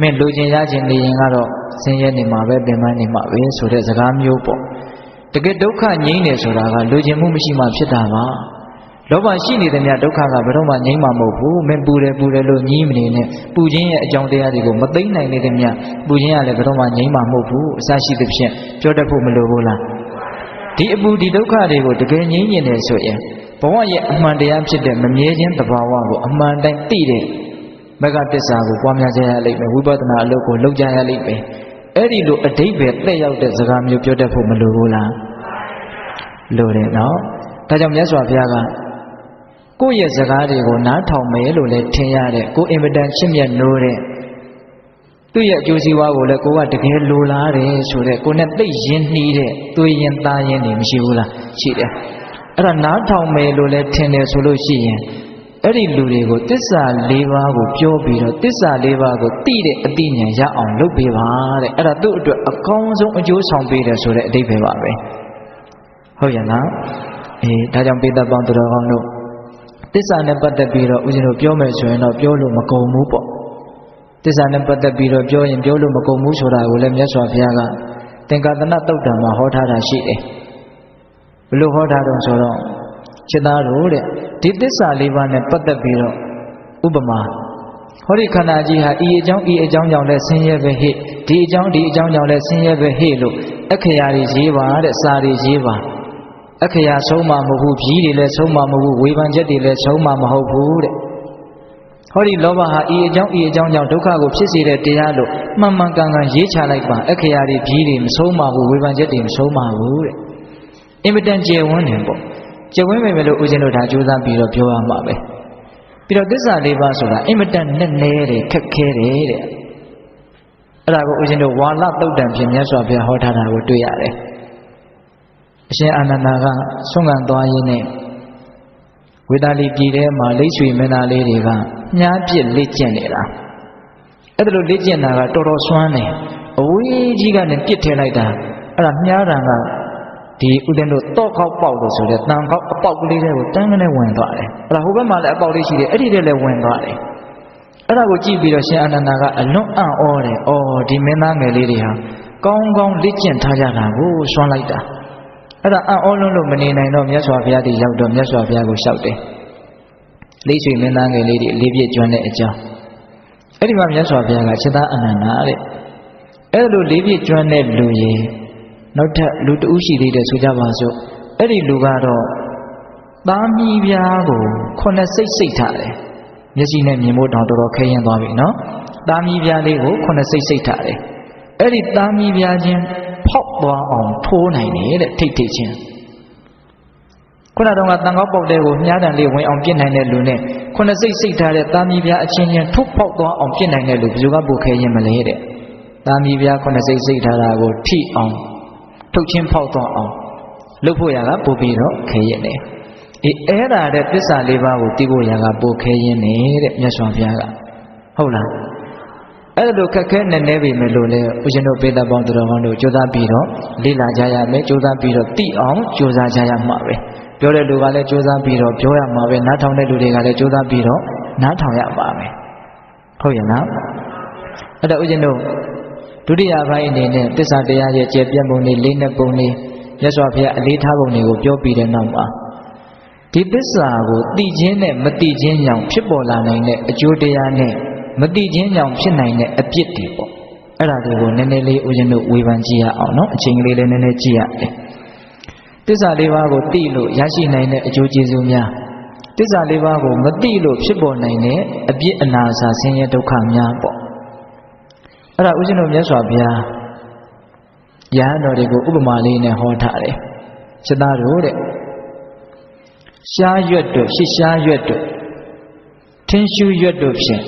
မင်းလူချင်းရချင်းနေရင်ကတော့ဆင်းရဲနေမှာပဲပင်ပန်းနေမှာပဲဆိုတဲ့စကားမျိုးပေါ့တကယ်ဒုက္ခငြိမ်းတယ်ဆိုတာကလူချင်းမှုမရှိမှဖြစ်တာပါလောဘရှိနေတဲ့မြတ်ဒုက္ခကဘယ်တော့မှငြိမ်းမှာမဟုတ်ဘူးမင်းပူတယ်ပူတယ်လို့ညည်းမနေနဲ့ပူခြင်းရဲ့အကြောင်းတရားတွေကိုမသိနိုင်နေတဲ့မြတ်ပူခြင်းကလည်းဘယ်တော့မှငြိမ်းမှာမဟုတ်ဘူးအစရှိသဖြင့်ပြောတတ်ဖို့မလိုဘူးလားဒီအပူဒီဒုက္ခတွေကိုတကယ်ငြိမ်းကျင်တယ်ဆိုရင်ဘဝရဲ့အမှန်တရားဖြစ်တဲ့မမြဲခြင်းသဘာဝကိုအမှန်တိုင်းသိတဲ့ မဂ္ဂတစ္ဆာကိုပွားများကြရလိမ့်မယ်ဝိပဿနာအလုပ်ကိုလုပ်ကြရလိမ့်မယ်အဲ့ဒီလိုအတိတ်ပဲတက်ရောက်တဲ့စကားမျိုးပြောတတ်ဖို့မလိုဘူးလားလိုတယ်နော်ဒါကြောင့်မြတ်စွာဘုရားကကိုယ့်ရဲ့စကားတွေကိုနားထောင်မယ်လို့လည်းထင်ရတဲ့ကိုအင်မတန်ချစ်မြတ်နိုးတဲ့သူ့ရဲ့အကျိုးစီးပွားကိုလည်းကိုကတကယ်လိုလားတယ်ဆိုတဲ့ကိုနဲ့သိရင်းနှီးတဲ့သွေးရင်သားရင်နေမရှိဘူးလားရှိတယ်အဲ့ဒါနားထောင်မယ်လို့လည်းထင်တယ်ဆိုလို့ရှိရင် အဲ့ဒီလူတွေကိုတစ္ဆာ၄ပါးကိုပြောပြီးတော့တစ္ဆာ၄ပါးကိုသိတဲ့အသိဉာဏ်ရအောင်လုပ်ပေးပါတဲ့အဲ့ဒါသူ့အတွက်အကောင်းဆုံးအကျိုးဆောင်ပေးတယ်ဆိုတဲ့အဓိပ္ပာယ်ပါပဲဟုတ်ရဲ့လားအေးဒါကြောင့်ပိဿပေါင်းသူတော်ကောင်းတို့တစ္ဆာနဲ့ပတ်သက်ပြီးတော့ဦးဇင်းတို့ပြောမယ်ဆိုရင်တော့ပြောလို့မကုန်ဘူးပေါ့တစ္ဆာနဲ့ပတ်သက်ပြီးတော့ပြောရင်ပြောလို့မကုန်ဘူးဆိုတာကိုလည်းမြတ်စွာဘုရားကသင်္ကာသနတုတ်တံမှာဟောထားတာရှိတယ်ဘလို့ဟောထားတော့ဆိုတော့ จิตသားတို့တဲ့ဒီသစ္စာလေးပါးနဲ့ပတ်သက်ပြီးတော့ဥပမာဟောဒီခန္ဓာကြီးဟာဤအကြောင်းဤအကြောင်းကြောင့်လည်းဆင်းရဲပဲဟိဒီအကြောင်းဒီအကြောင်းကြောင့်လည်းဆင်းရဲပဲဟိလို့အခရာတွေရေးပါတဲ့စာတွေရေးပါအခရာဆုံးမမဟုတ်ဘူးဖြီးတွေလည်းဆုံးမမဟုတ်ဘူးဝေဖန်ချက်တွေလည်းဆုံးမမဟုတ်ဘူးတဲ့ဟောဒီလောဘဟာဤအကြောင်းဤအကြောင်းကြောင့်ဒုက္ခကိုဖြစ်စေတဲ့တရားလို့မှန်မှန်ကန်ကန်ရေးချလိုက်ပါအခရာတွေဖြီးတွေမဆုံးမဘူးဝေဖန်ချက်တွေမဆုံးမဘူးတဲ့အင်မတန်ကျေဝန်းတယ်ပေါ့ ကျဝင်းပဲပဲလို့ဦးဇင်းတို့ဒါကြိုးစားပြီးတော့ပြောရမှာပဲပြီးတော့သစ္စာလေးပါးဆိုတာအင်မတန်နဲ့နဲတယ်ခက်ခဲတယ်တဲ့အဲ့ဒါကိုဦးဇင်းတို့ဝါလတုတ်တံဖြင့်မြတ်စွာဘုရားဟောထားတာကိုတွေ့ရတယ်အရှင်အာနန္ဒာကဆွမ်းခံသွားရင်းနဲ့ဝေဒာလီပြည်ထဲမှာလိတ်ဆွေမင်းသားလေးတွေကမြားပြစ်လက်ကျင့်နေတာအဲ့ဒါလိုလေ့ကျင့်တာကတော်တော်စွမ်းတယ်အဝေးကြီးကနေပြစ်ထည့်လိုက်တာအဲ့ဒါမြားတံက ဒီဥဒင်းတို့တော့ခောက်ပေါက်လို့ဆိုတဲ့တန်ခောက်အပေါက်ကလေးတွေကိုတန်းကနေဝင်သွားတယ်အဲ့ဒါဟိုဘက်မှာလည်းအပေါက်လေးရှိတယ်အဲ့ဒီတည်းလည်းဝင်သွားတယ်အဲ့ဒါကိုကြည့်ပြီးတော့ရှင်အာနန္ဒာကအလွန်အံ့ဩတယ်။အော်ဒီမင်းသားငယ်လေးတွေဟာကောင်းကောင်းလေ့ကျင့်ထားကြတာကိုစွန့်လိုက်တာ။အဲ့ဒါအံ့ဩလုံးလို့မနေနိုင်တော့မြတ်စွာဘုရားတည်ရောက်တော့မြတ်စွာဘုရားကိုလျှောက်တယ်။လေးချွေမင်းသားငယ်လေးတွေလေးပြည့်ကျွမ်းတဲ့အကြောင်း။အဲ့ဒီမှာမြတ်စွာဘုရားကစိတ္တအနန္ဒာတဲ့။အဲ့လိုလေးပြည့်ကျွမ်းတဲ့လူရေ နောက်ထပ်လူတဦးရှိသေးတယ်ဆိုကြပါစို့။အဲ့ဒီလူကတော့သားမီးပြားကိုခုနှစ်စိတ်စိတ်ထားတယ်။မျက်စိနဲ့မြင်ဖို့တောင်တော်တော်ခဲရင်သွားပြီနော်သားမီးပြားလေးကိုခုနှစ်စိတ်စိတ်ထားတယ်အဲ့ဒီသားမီးပြားချင်းဖောက်သွားအောင်ထိုးနိုင်တယ်တဲ့ထိတ်ထိတ်ချင်းခုနတုန်းကတန်ကောက်ပေါက်တဲ့ကိုမြားတန်လေးဝင်အောင်ပြစ်နိုင်တဲ့လူနဲ့ခုနှစ်စိတ်စိတ်ထားတဲ့သားမီးပြားအချင်းချင်းထုတ်ဖောက်သွားအောင်ပြစ်နိုင်တဲ့လူဘယ်သူကပိုခဲရင်မလဲတဲ့သားမီးပြားခုနှစ်စိတ်စိတ်ထားတာကိုထိအောင် ထုတ်ချင်းဖောက်သွားအောင်လုပ်ဖို့ရကပို့ပြီးတော့ခဲရင်တယ်အေးအဲ့ဒါတဲ့ပစ္စာလေးပါးကိုသိဖို့ရကပိုခဲရင်းနေတဲ့မြတ်စွာဘုရားကဟုတ်လားအဲ့ဒါလိုခက်ခဲနေနေပြီမလို့လေဦးရှင်တို့ပေတပေါင်းသူတော်ကောင်းတို့ကြိုးစားပြီးတော့လေ့လာကြရမယ်ကြိုးစားပြီးတော့သိအောင်ကြိုးစားကြရမှာပဲပြောတဲ့လူကလည်းကြိုးစားပြီးတော့ပြောရမှာပဲနားထောင်တဲ့လူတွေကလည်းကြိုးစားပြီးတော့နားထောင်ရပါမယ်ဟုတ်ရဲ့နော်အဲ့တော့ဦးရှင်တို့ ဒုတိယပိုင်းအနေနဲ့သစ္စာတရားရဲ့ကျေပြတ်ပုံလေးလေးနဲ့ပုံလေးမြတ်စွာဘုရားအလေးထားပုံတွေကိုပြောပြီးတဲ့နောက်မှာဒီသစ္စာကိုသိခြင်းနဲ့မသိခြင်းကြောင့်ဖြစ်ပေါ်လာနိုင်တဲ့အကျိုးတရားနဲ့မသိခြင်းကြောင့်ဖြစ်နိုင်တဲ့အပြစ်တွေပေါ့အဲ့ဒါတွေကိုနည်းနည်းလေးဦးဇင်းတို့ဝေဖန်ကြည့်ရအောင်နော်အချိန်ကလေးလေးနည်းနည်းကြည့်ရတယ်သစ္စာလေးပါးကိုသိလို့ရရှိနိုင်တဲ့အကျိုးကျေးဇူးများသစ္စာလေးပါးကိုမသိလို့ဖြစ်ပေါ်နိုင်တဲ့အပြစ်အနာစာဆင်းရဲဒုက္ခများပေါ့ အဲ့ဒါဦးဇင်းတို့မြတ်စွာဘုရားယဟန်တော်တွေကိုဥပမာလေးနဲ့ဟောထားတယ်စိတ္တတို့တဲ့ရှားရွက်တို့ရှစ်ရှားရွက်တို့ထင်းရှူးရွက်တို့ဖြင့်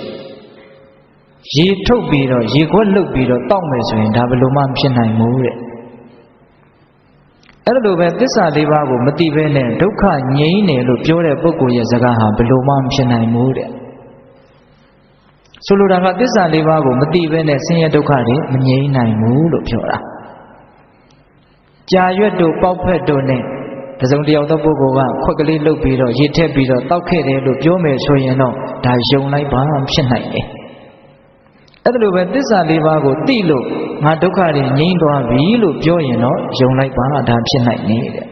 ရေထုတ်ပြီးတော့ရေခွက်လှုပ်ပြီးတော့တောက်မယ်ဆိုရင်ဒါဘယ်လိုမှမဖြစ်နိုင်ဘူးတဲ့အဲ့လိုပဲသစ္စာလေးပါးကိုမသိဘဲနဲ့ဒုက္ခငြိမ်းတယ်လို့ပြောတဲ့ပုဂ္ဂိုလ်ရဲ့စကားဟာဘယ်လိုမှမဖြစ်နိုင်ဘူးတဲ့ ဆိုလိုတာကသစ္စာလေးပါးကိုမသိဘဲနဲ့ဆင်းရဲဒုက္ခတွေမငြိမ်းနိုင်ဘူးလို့ပြောတာကြာရွက်တို့ပေါက်ဖက်တို့နဲ့တစုံတယောက်သောပုဂ္ဂိုလ်ကခွက်ကလေးလှုပ်ပြီးတော့ရေထက်ပြီးတော့တောက်ခဲ့တယ်လို့ပြောမယ်ဆိုရင်တော့ဒါယုံလိုက်ပါဖြစ်နိုင်တယ်အဲ့ဒါလိုပဲသစ္စာလေးပါးကိုသိလို့ငါဒုက္ခတွေငြိမ်းသွားပြီလို့ပြောရင်တော့ယုံလိုက်ပါဒါဖြစ်နိုင်နေတဲ့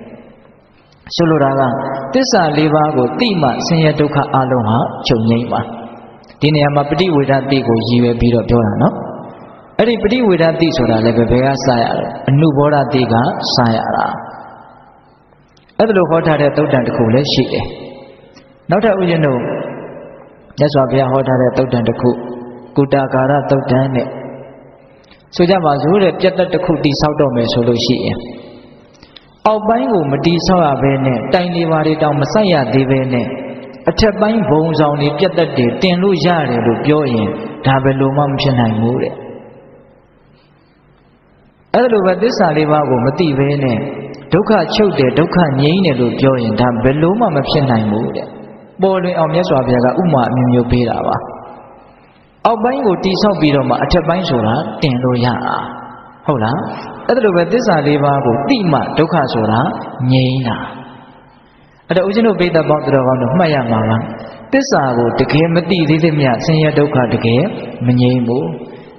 ဆိုလိုတာကသစ္စာလေးပါးကိုသိမှဆင်းရဲဒုက္ခအလုံးဟာချုပ်ငြိမ်းပါ ဒီနေရာမှာပฏิဝေဒတိကိုရည်ရွယ်ပြီးတော့ပြောတာနော်အဲ့ဒီပฏิဝေဒတိဆိုတာလည်းဘယ်ကစရလဲအနုဘောဓတိကစရတာအဲ့ဒါလိုဟောထားတဲ့သုတ်တန်တစ်ခုလည်းရှိတယ်နောက်ထပ်ဥယျာဉ်တို့မြတ်စွာဘုရားဟောထားတဲ့သုတ်တန်တစ်ခုကုတာကာရသုတ်တန်နဲ့ဆိုကြပါစို့တဲ့ပြတ်သက်တစ်ခုတိဆောက်တော့မယ်ဆိုလို့ရှိရင်အောက်ပိုင်းကိုမတိဆောက်ရဘဲနဲ့တိုင်လေးပါးတွေတောင်မဆိုင်ရသေးဘဲနဲ့ အထက်ပိုင်းဘုံဆောင်တွေပြတ်သက်တွေတင်လို့ရတယ်လို့ပြောရင်ဒါဘယ်လိုမှမဖြစ်နိုင်ဘူးတဲ့အဲ့လိုပဲသစ္စာလေးပါးကိုမသိဘဲနဲ့ဒုက္ခချုပ်တယ်ဒုက္ခငြိမ်းတယ်လို့ပြောရင်ဒါဘယ်လို့မှမဖြစ်နိုင်ဘူးတဲ့ပေါ်လွင်အောင်မြတ်စွာဘုရားကဥမာအမျိုးမျိုးပေးတာပါအောက်ပိုင်းကိုတိဆောက်ပြီးတော့မှအထက်ပိုင်းဆိုတာတင်လို့ရတာဟုတ်လားအဲ့ဒါလိုပဲသစ္စာလေးပါးကိုတိမှဒုက္ခဆိုတာငြိမ်းတာ အဲ့တော့ဦးဇင်းတို့ပိဋကပေါင်းတော်ကောင်းတို့မှတ်ရမှာကသစ္စာကိုတကယ်မသိသေးသေးမြဆင်းရဲဒုက္ခတကယ်မငြိမ်းဘူး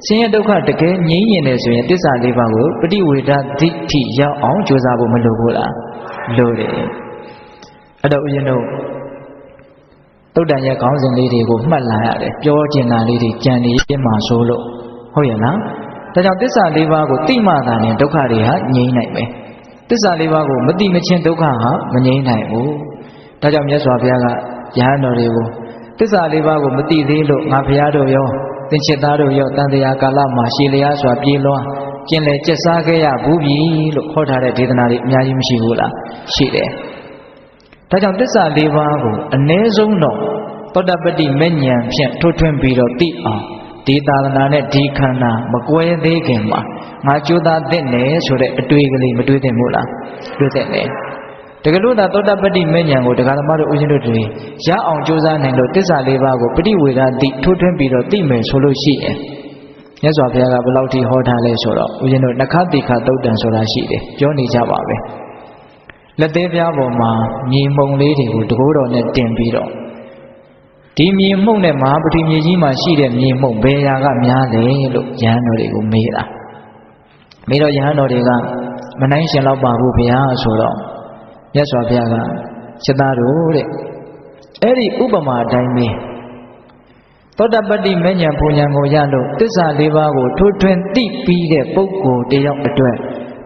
ဆင်းရဲဒုက္ခတကယ်ငြိမ်းရင်လည်းဆိုရင်သစ္စာလေးပါးကိုပฏิဝေဒဒိဋ္ဌိရောက်အောင်ကြိုးစားဖို့မလိုဘူးလားလိုတယ်အဲ့တော့ဦးဇင်းတို့တုတ်တန်ရဲ့ခေါင်းစဉ်လေးတွေကိုမှတ်လာရတယ်ပြောကျင်တာလေးတွေကြံနေပြမှာဆိုလို့ဟုတ်ရဲ့လားဒါကြောင့်သစ္စာလေးပါးကိုသိမှသာရင်ဒုက္ခတွေဟာငြိမ်းနိုင်မယ် သစ္စာလေးပါးကိုမသိမချင်းဒုက္ခဟာမငြိမ်းနိုင်ဘူးဒါကြောင့်မြတ်စွာဘုရားကယဟန်တော်တွေကိုသစ္စာလေးပါးကိုမသိသေးလို့ငါဘုရားတို့ရောသင်္ချစ်သားတို့ရောတန်တရားကာလမှာရှည်လျားစွာပြေးလွှားကျင်လေကျက်စားခဲ့ရဘူးပြီလို့ခေါ်ထားတဲ့ဒေသနာတွေအများကြီးမရှိဘူးလားရှိတယ်ဒါကြောင့်သစ္စာလေးပါးကိုအ ਨੇ ဆုံးတော့သောတပတ္တိမဉ္ဇဉ်ဖြင့်ထွထွင်းပြီးတော့သိအောင် ဒီသာသနာနဲ့ဒီခန္ဓာမကွဲသေးခင်မှာငါကြိုးသားသင့်တယ်ဆိုတဲ့အတွေ့ကလေးမတွေ့သင့်ဘူးလားတွေ့သင့်တယ်တကယ်လို့သာသောတပတ္တိမဉ္ဇဉ်ကိုတရားဓမ္မတို့ဦးဇင်းတို့တွေရအောင်ကြိုးစားနိုင်လို့တစ္ဆာလေးပါးကိုပฏิဝေဒတိထိုးထွင်းပြီးတော့သိမယ်ဆိုလို့ရှိရင်မြတ်စွာဘုရားကဘယ်လောက်ထိဟောထားလဲဆိုတော့ဦးဇင်းတို့နခတိခသုတ်တံဆိုတာရှိတယ်ပြောနေကြပါပဲလက်သေးပြားပေါ်မှာမြေမှုံလေးတွေကိုတကိုးတော်နဲ့တင်ပြီးတော့ ဒီမြေမှုံနဲ့မဟာပတိမြေကြီးမှာရှိတဲ့မြေမှုံဘယ်ရာကများလဲလို့ယဟန်တော်တွေကိုမေးတာမေးတော့ယဟန်တော်တွေကမနိုင်ရှင်တော့ပါဘူးဘုရားဆိုတော့မြတ်စွာဘုရားကစိတ္တတို့တဲ့အဲ့ဒီဥပမာအတိုင်းပဲသောတပတ္တိမဉ္ဇဉ်ပူဉ္ဇဉ်ကိုရလို့တစ္ဆာလေးပါးကိုထိုးထွင်းသိပြီးတဲ့ပုဂ္ဂိုလ်တယောက်အတွက်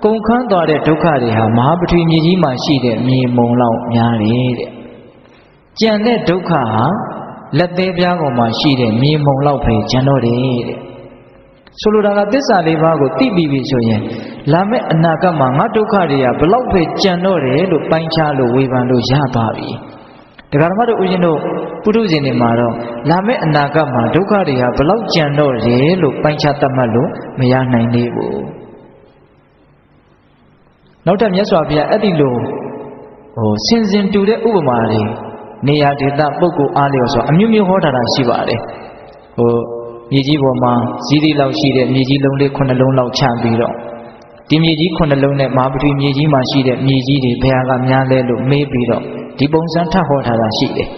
ကုန်ခန်းသွားတဲ့ဒုက္ခတွေဟာမဟာပထဝီမြေကြီးမှာရှိတဲ့မြေမုံလောက်များတယ်တဲ့။ကြံတဲ့ဒုက္ခဟာ လက်သေးပြားပေါ်မှာရှိတဲ့မြေမုံလောက်ပဲကျန်တော့တယ်တဲ့။ဆိုလိုတာကသစ္စာလေးပါးကိုသိပြီးပြီဆိုရင်လာမယ့်အနာဂတ်မှာငါဒုက္ခတွေကဘလောက်ပဲကြံတော့တယ်လို့ပိုင်းခြားလို့ဝေဖန်လို့ရသွားပြီ။တရားဓမ္မတို့ဦးဇင်းတို့ပုထုဇဉ်တွေမှာတော့လာမယ့်အနာဂတ်မှာဒုက္ခတွေဟာဘလောက်ကြံတော့တယ်လို့ပိုင်းခြားသတ်မှတ်လို့မရနိုင်သေးဘူးနောက်ထပ်မြတ်စွာဘုရားအဲ့ဒီလိုဟိုစင်စင်တူတဲ့ဥပမာတွေ နေရာဒေသပုဂ္ဂိုလ်အားလျော်ဆိုအမျိုးမျိုးဟောထားတာရှိပါတယ်ဟိုမြေကြီးပေါ်မှာဇီးရီလောက်ရှိတဲ့မြေကြီးလုံးလေးခုနှလုံးလောက်ချပြီးတော့ဒီမြေကြီးခုနှလုံးနဲ့မဟာပထဝီမြေကြီးမှာရှိတဲ့မြေကြီးတွေဘယ်ဟာကများလဲလို့မေးပြီးတော့ဒီပုံစံထပ်ဟောထားတာရှိတယ်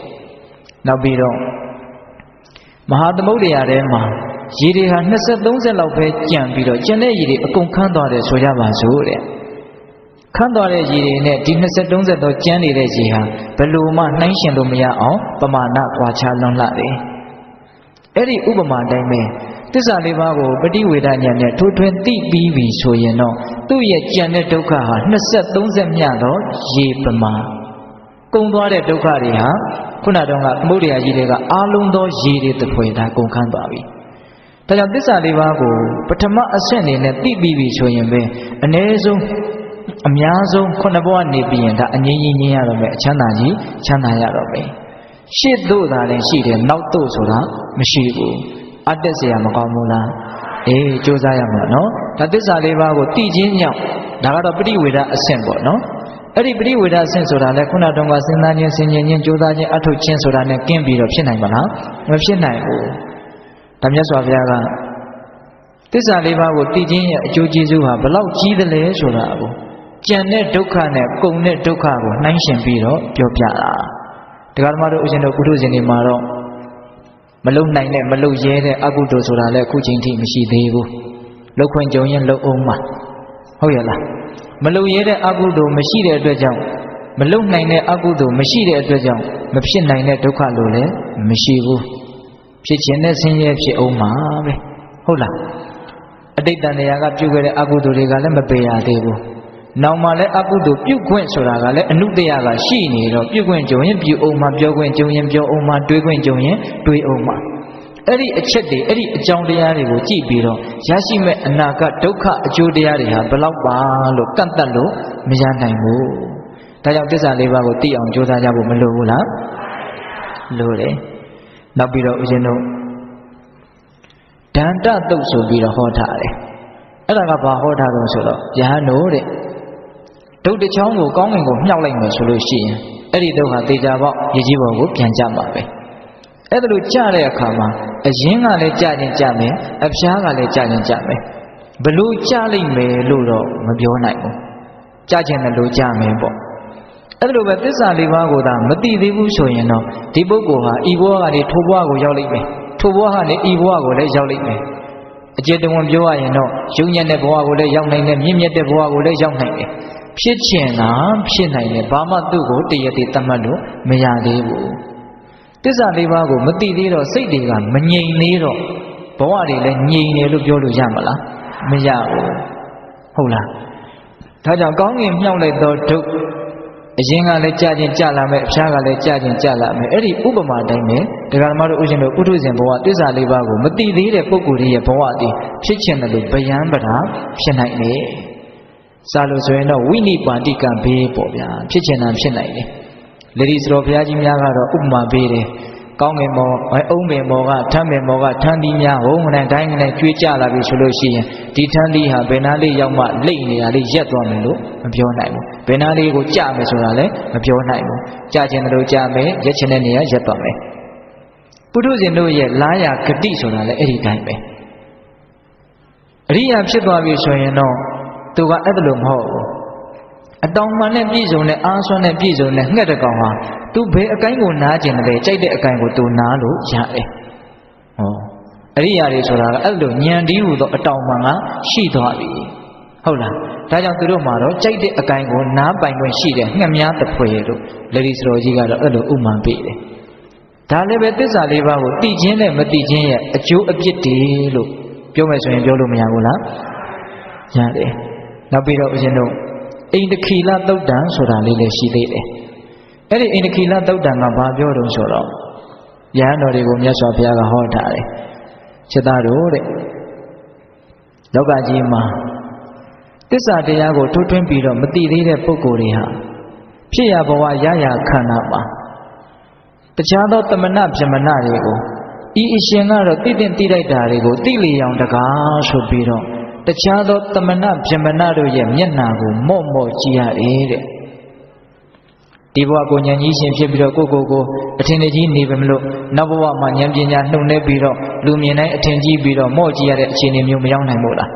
နောက်ပြီးတော့မဟာသမုဒ္ဒရာထဲမှာရေတွေဟာ20 30လောက်ပဲကြံပြီးတော့ကျန်တဲ့ရေတွေအကုန်ခန်းသွားတယ်ဆိုကြပါစို့တဲ့ ခန်းသွားတဲ့ရေတွေနဲ့ဒီ20 30တော့ကျန်နေတဲ့ရေဟာဘယ်လိုမှနှိုင်းရှင်လို့မရအောင်ပမာဏကွာခြားလွန်းလာတယ်အဲ့ဒီဥပမာတိုင်းပဲသစ္စာလေးပါးကိုပฏิဝေဒဉာဏ်နဲ့ထိုးထွင်းသိပြီးပြီဆိုရင်တော့သူ့ရဲ့ကြံတဲ့ဒုက္ခဟာ20 30မြတော့ရေပမာကုံသွားတဲ့ဒုက္ခတွေဟာခုနတော့ကသမုဒ္ဒရာကြီးတွေကအာလုံးသောရေတွေတဖွယ်ဒါကုန်ခန်းသွားပြီဒါကြောင့်သစ္စာလေးပါးကိုပထမအဆင့်အနေနဲ့သိပြီးပြီဆိုရင်ပဲအ ਨੇ ဆုံး အများဆုံးခုနှစ်ဘဝနေပြီးရင်ဒါအငြင်းကြီးငြင်းရတော့မယ်အချမ်းသာကြီးချမ်းသာရတော့မယ်ရှေ့သို့သာလည်းရှိတယ်နောက်သို့ဆိုတာမရှိဘူးအတက်เสียမကောင်းဘူးလားအေးစူးစမ်းရမှာနော်ဒါသစ္စာလေးပါးကိုသိချင်းကြောင့်ဒါကတော့ပရိဝေဒအဆင့်ပေါ့နော်အဲ့ဒီပရိဝေဒအဆင့်ဆိုတာလည်းခုနတုန်းကစဉ်းစားခြင်းဆင်ခြင်ခြင်းကြိုးစားခြင်းအထုတ်ခြင်းဆိုတာနဲ့ကင်းပြီးတော့ဖြစ်နိုင်မလားမဖြစ်နိုင်ဘူးဒါမြတ်စွာဘုရားကသစ္စာလေးပါးကိုသိခြင်းရဲ့အကျိုးကျေးဇူးဟာဘလောက်ကြီးသလဲဆိုတာကို ကြံတဲ့ဒုက္ခနဲ့ကုံတဲ့ဒုက္ခကိုနှိုင်းရှင်ပြီးတော့ပြောပြတာတရားဓမ္မတို့ဥရှင်တို့ကုထုဇဉ်တွေမှာတော့မလုံနိုင်တဲ့မလုံရဲတဲ့အကုသိုလ်ဆိုတာလည်းအခုချိန်ထိမရှိသေးဘူးလှုပ်ခွင့်ကြုံရင်လှုပ်အောင်မှာဟုတ်ရဲ့လားမလုံရဲတဲ့အကုသိုလ်မရှိတဲ့အတွက်ကြောင့်မလုံနိုင်တဲ့အကုသိုလ်မရှိတဲ့အတွက်ကြောင့်မဖြစ်နိုင်တဲ့ဒုက္ခလို့လည်းမရှိဘူးဖြစ်ခြင်းနဲ့ဆင်းရဲဖြစ်အောင်မှာပဲဟုတ်လားအတိတ်တန်တရားကပြုခဲ့တဲ့အကုသိုလ်တွေကလည်းမပေရသေးဘူး နောက်မှလည်းအကုသိုလ်ပြုခွင့်ဆိုတာကလည်းအနုတ္တရကရှိနေတော့ပြုခွင့်ကြုံရင်ပြုအောင်မှပြောခွင့်ကြုံရင်ပြောအောင်မှတွေးခွင့်ကြုံရင်တွေးအောင်မှအဲ့ဒီအချက်တွေအဲ့ဒီအကြောင်းတရားတွေကိုကြည့်ပြီးတော့ရရှိမဲ့အနာဂတ်ဒုက္ခအကျိုးတရားတွေဟာဘယ်လောက်ပါလို့ကန့်တတ်လို့မရနိုင်ဘူးဒါကြောင့်တစ္ဆာလေးပါးကိုသိအောင်ကြိုးစားကြဖို့မလိုဘူးလားလိုတယ်နောက်ပြီးတော့ဦးဇင်းတို့ဒန္တတုတ်ဆိုပြီးတော့ဟောထားတယ်အဲ့ဒါကဘာဟောထားတော့ဆိုတော့ယဟန်တို့တဲ့ ဒုတ်တစ်ချောင်းကိုကောင်းကင်ကိုမြှောက်လိုက်မယ်ဆိုလို့ရှိရင်အဲ့ဒီဒုတ်ဟာတေချာပေါက်ရေကြီးပေါ်ကိုပြန်ကျမှာပဲအဲ့ဒါလိုကျတဲ့အခါမှာအရင်ကလည်းကြခြင်းကြမယ်အဖျားကလည်းကြခြင်းကြမယ်ဘလို့ကြလိမ့်မယ်လို့တော့မပြောနိုင်ဘူးကြခြင်းလည်းလို့ကြမယ်ပေါ့အဲ့လိုပဲသစ္စာလေးပါးကိုသာမသိသေးဘူးဆိုရင်တော့ဒီပုဂ္ဂိုလ်ဟာဤဘဝကနေထိုဘဝကိုရောက်လိမ့်မယ်ထိုဘဝကနေဤဘဝကိုလည်းရောက်လိမ့်မယ်အကျေတဝန်ပြောရရင်တော့ယုံညံ့တဲ့ဘဝကိုလည်းရောက်နိုင်တယ်မြင့်မြတ်တဲ့ဘဝကိုလည်းရောက်နိုင်တယ် ဖြစ်ချင်တာဖြစ်နိုင်တယ်ဘာမှသူ့ကိုတရတည်တတ်မှတ်လို့မရသေးဘူးတစ္ဆာလေးပါးကိုမသိသေးတော့စိတ်တွေကမငြိမ်သေးတော့ဘဝတွေလည်းငြိမ်တယ်လို့ပြောလို့ရမလားမရဘူးဟုတ်လားဒါကြောင့်ကောင်းကင်မြောက်လိုက်သောဒုက္အရင်ကလည်းကြာချင်းကြာလာမယ်အဖျားကလည်းကြာချင်းကြာလာမယ်အဲ့ဒီဥပမာတိုင်းပဲဒကာမတို့ဥရှင်တို့ဥထုဇဉ်ဘဝတစ္ဆာလေးပါးကိုမသိသေးတဲ့ပုဂ္ဂိုလ်ရဲ့ဘဝတည်ဖြစ်ချင်တယ်လို့ဗျံပဓာဖြစ်နိုင်တယ် စာလို့ဆိုရင်တော့ဝိနိပါတိကံဘေးပေါ့ဗျာဖြစ်ချင်တာဖြစ်နိုင်တယ်လေဒီစတော်ဘုရားကြီးများကတော့ဥပမာပေးတယ်ကောင်းငင်မောအုံးပင်မောကထမ်းပင်မောကထမ်းသီးများဝုံမနိုင်တိုင်းနဲ့ကျွေးကြလာပြီဆိုလို့ရှိရင်ဒီထမ်းသီးဟာဘယ်နာလေးရောက်မှလိတ်နေတာလေးရက်သွားမယ်လို့မပြောနိုင်ဘူးဘယ်နာလေးကိုကြမယ်ဆိုတာလည်းမပြောနိုင်ဘူးကြခြင်းတို့ကြမယ်ရက်ချင်တဲ့နေရာရက်သွားမယ်ပုထုဇဉ်တို့ရဲ့လာယာဂတိဆိုတာလည်းအဲ့ဒီတိုင်းပဲအရိယာဖြစ်သွားပြီဆိုရင်တော့ သူကအဲ့ဒါလို့မဟုတ်ဘူးအတောင်မှန်နဲ့ပြည့်စုံတဲ့အားစွမ်းနဲ့ပြည့်စုံတဲ့ငှက်တကောင်ဟာသူဘယ်အကိုင်းကိုနားကျင်တယ်ကြိုက်တဲ့အကိုင်းကိုသူနားလို့ရတယ်ဟောအရိယာတွေဆိုတာကအဲ့လိုညံတီးဟူသောအတောင်မှန်ကရှိသွားပြီဟုတ်လားဒါကြောင့်သူတို့မှာတော့ကြိုက်တဲ့အကိုင်းကိုနားပိုင်ခွင့်ရှိတဲ့ငှက်များတစ်ဖွဲ့လို့လေဒီစတော်ကြီးကတော့အဲ့လိုဥမှန်ပေးတယ်ဒါလည်းပဲသစ္စာလေးပါးကိုသိခြင်းနဲ့မသိခြင်းရဲ့အကျိုးအပြစ်တွေလို့ပြောမယ်ဆိုရင်ပြောလို့မရဘူးလားရတယ် နောက်ပြီးတော့ဦးဇင်းတို့အိန္ဒခီလသုတ်တံဆိုတာလေးလည်းရှိသေးတယ်အဲ့ဒီအိန္ဒခီလသုတ်တံကဘာပြောတုံးဆိုတော့ယဟန်တော်တွေကိုမြတ်စွာဘုရားကဟောထားတယ်စိတ္တတို့တဲ့လောကကြီးမှာတစ္ဆာတရားကိုထွထွင်းပြီးတော့မသိသေးတဲ့ပုဂ္ဂိုလ်တွေဟာဖြစ်ရဘဝရရခန္ဓာမှာတခြားသောတမနာပြမနာတွေကိုဤအရှင်ကတော့သိတဲ့သိလိုက်တာတွေကိုသိလျောင်တကားဆိုပြီးတော့ တခြားသောတမနာပြမနာတို့ရဲ့မျက်နာကိုမော့မော့ကြည့်ရတယ်တဲ့ဒီဘဝကိုဉာဏ်ကြီးရှင်ဖြစ်ပြီးတော့ကိုကိုကိုအထင်ကြီးနေပဲမလို့နောက်ဘဝမှာဉာဏ်ပညာနှုတ်နေပြီးတော့လူမြင်တိုင်းအထင်ကြီးပြီးတော့မော့ကြည့်ရတဲ့အခြေအနေမျိုးမရောက်နိုင်ဘူးလား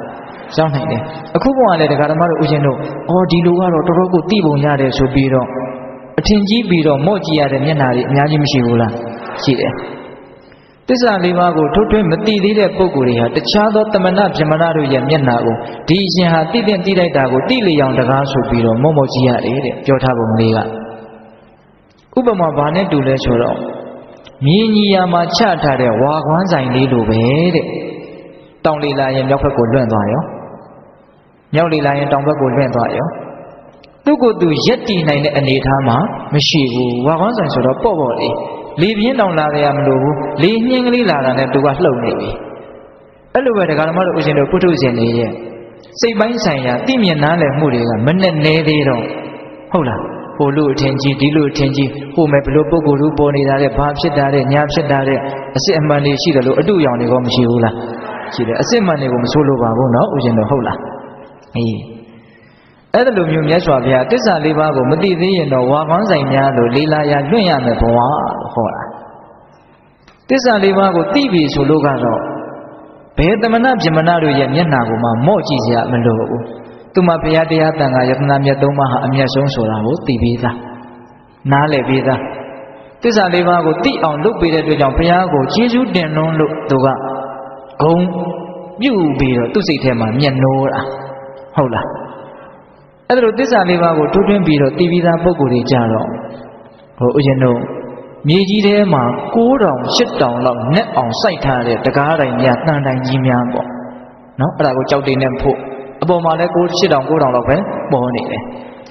ရောက်နိုင်တယ်အခုဘဝလည်းတရားဓမ္မတို့ဦးရှင်တို့အော်ဒီလူကတော့တော်တော်ကိုသိပုံရတယ်ဆိုပြီးတော့အထင်ကြီးပြီးတော့မော့ကြည့်ရတဲ့မျက်နာတွေအများကြီးမရှိဘူးလားရှိတယ်သ စ္စာလေးပါးကိုထုတ်ထွင်းမသိသေးတဲ့ပုဂ္ဂိုလ်တွေဟာတခြားသောတမနာပြမနာတို့ရဲ့မျက်နာကိုဒီအရှင်ဟာသိတဲ့သိလိုက်တာကိုသိလျောင်တကားဆိုပြီးတော့မော့မော့ကြည့်ရတယ်တဲ့ပြောထားပုံလေးကဥပမာဘာနဲ့တူလဲဆိုတော့မြင်းကြီးယာမှာချထားတဲ့ဝါခွမ်းဆိုင်လေးလိုပဲတဲ့တောင်လီလာရင်မြောက်ဘက်ကိုလွင့်သွားရောမြောက်လီလာရင်တောင်ဘက်ကိုလွင့်သွားရောသူ့ကိုယ်သူရက်တည်နိုင်တဲ့အနေအထားမှာမရှိဘူးဝါခွမ်းဆိုင်ဆိုတော့ပေါ့ပေါ့လေး လေပြင်းတောင်လာရမလို့ဘူးလေနှင်းကလေးလာတာနဲ့သူကလှုပ်နေပြီအဲ့လိုပဲဒကာဓမ္မတို့ဦးရှင်တို့ပုထုဇဉ်တွေရဲ့စိတ်ပိုင်းဆိုင်ရာသိမြင်နားလည်မှုတွေကမနဲ့နေသေးတော့ဟုတ်လားဟိုလူအထင်ကြီးဒီလူအထင်ကြီးဟိုမယ်ဘလို့ပုံကိုယ်လူပေါ်နေတာတဲ့ဘာဖြစ်တာတဲ့ညာဖြစ်တာတဲ့အစစ်အမှန်တွေရှိတယ်လို့အတုရောင်တွေကောမရှိဘူးလားရှိတယ်အစစ်အမှန်တွေကိုမဆိုးလို့ပါဘူးနော်ဦးရှင်တို့ဟုတ်လားအေး အဲ့ဒါလိုမျိုးမြတ်စွာဘုရားတစ္ဆာလေးပါးကိုမသိသေးရင်တော့ဝါကောင်းဆိုင်များလို့လေးလာရလွင့်ရမယ်ဘဝလို့ဟောတာတစ္ဆာလေးပါးကိုသိပြီဆိုလို့ကတော့ဘယ်တမနာပြမနာတို့ရဲ့မျက်နှာကိုမှမော့ကြည့်စရာမလိုဘူးသူမဘုရားတရားတန်ခါယတနာမြတ်သုံးပါးဟာအမျက်ဆုံးဆိုတာကိုသိပြီးသားနားလည်ပြီးသားတစ္ဆာလေးပါးကိုသိအောင်လုပ်ပေးတဲ့အတွက်ကြောင့်ဘုရားကိုကျေးဇူးတင်လွန်းလို့သူကဂုံပြုတ်ပြီးတော့သူ့စိတ်ထဲမှာမျက်နှိုးတာဟုတ်လား အဲ့ဒါလိုသစ္စာလေးပါးကိုထိုးထွင်းပြီးတော့တည်ပြီးသားပုံကိုယ်တွေကြတော့ဟိုဥရှင်တို့မြေကြီးထဲမှာ9000 8000လောက်နဲ့အောင်စိုက်ထားတဲ့တကားတိုင်းများတန်တိုင်းကြီးများပေါ့နော်အဲ့ဒါကိုကြောက်တိန်နဲ့ဖို့အပေါ်မှာလည်း9 8000 9000လောက်ပဲပေါ်နေတယ်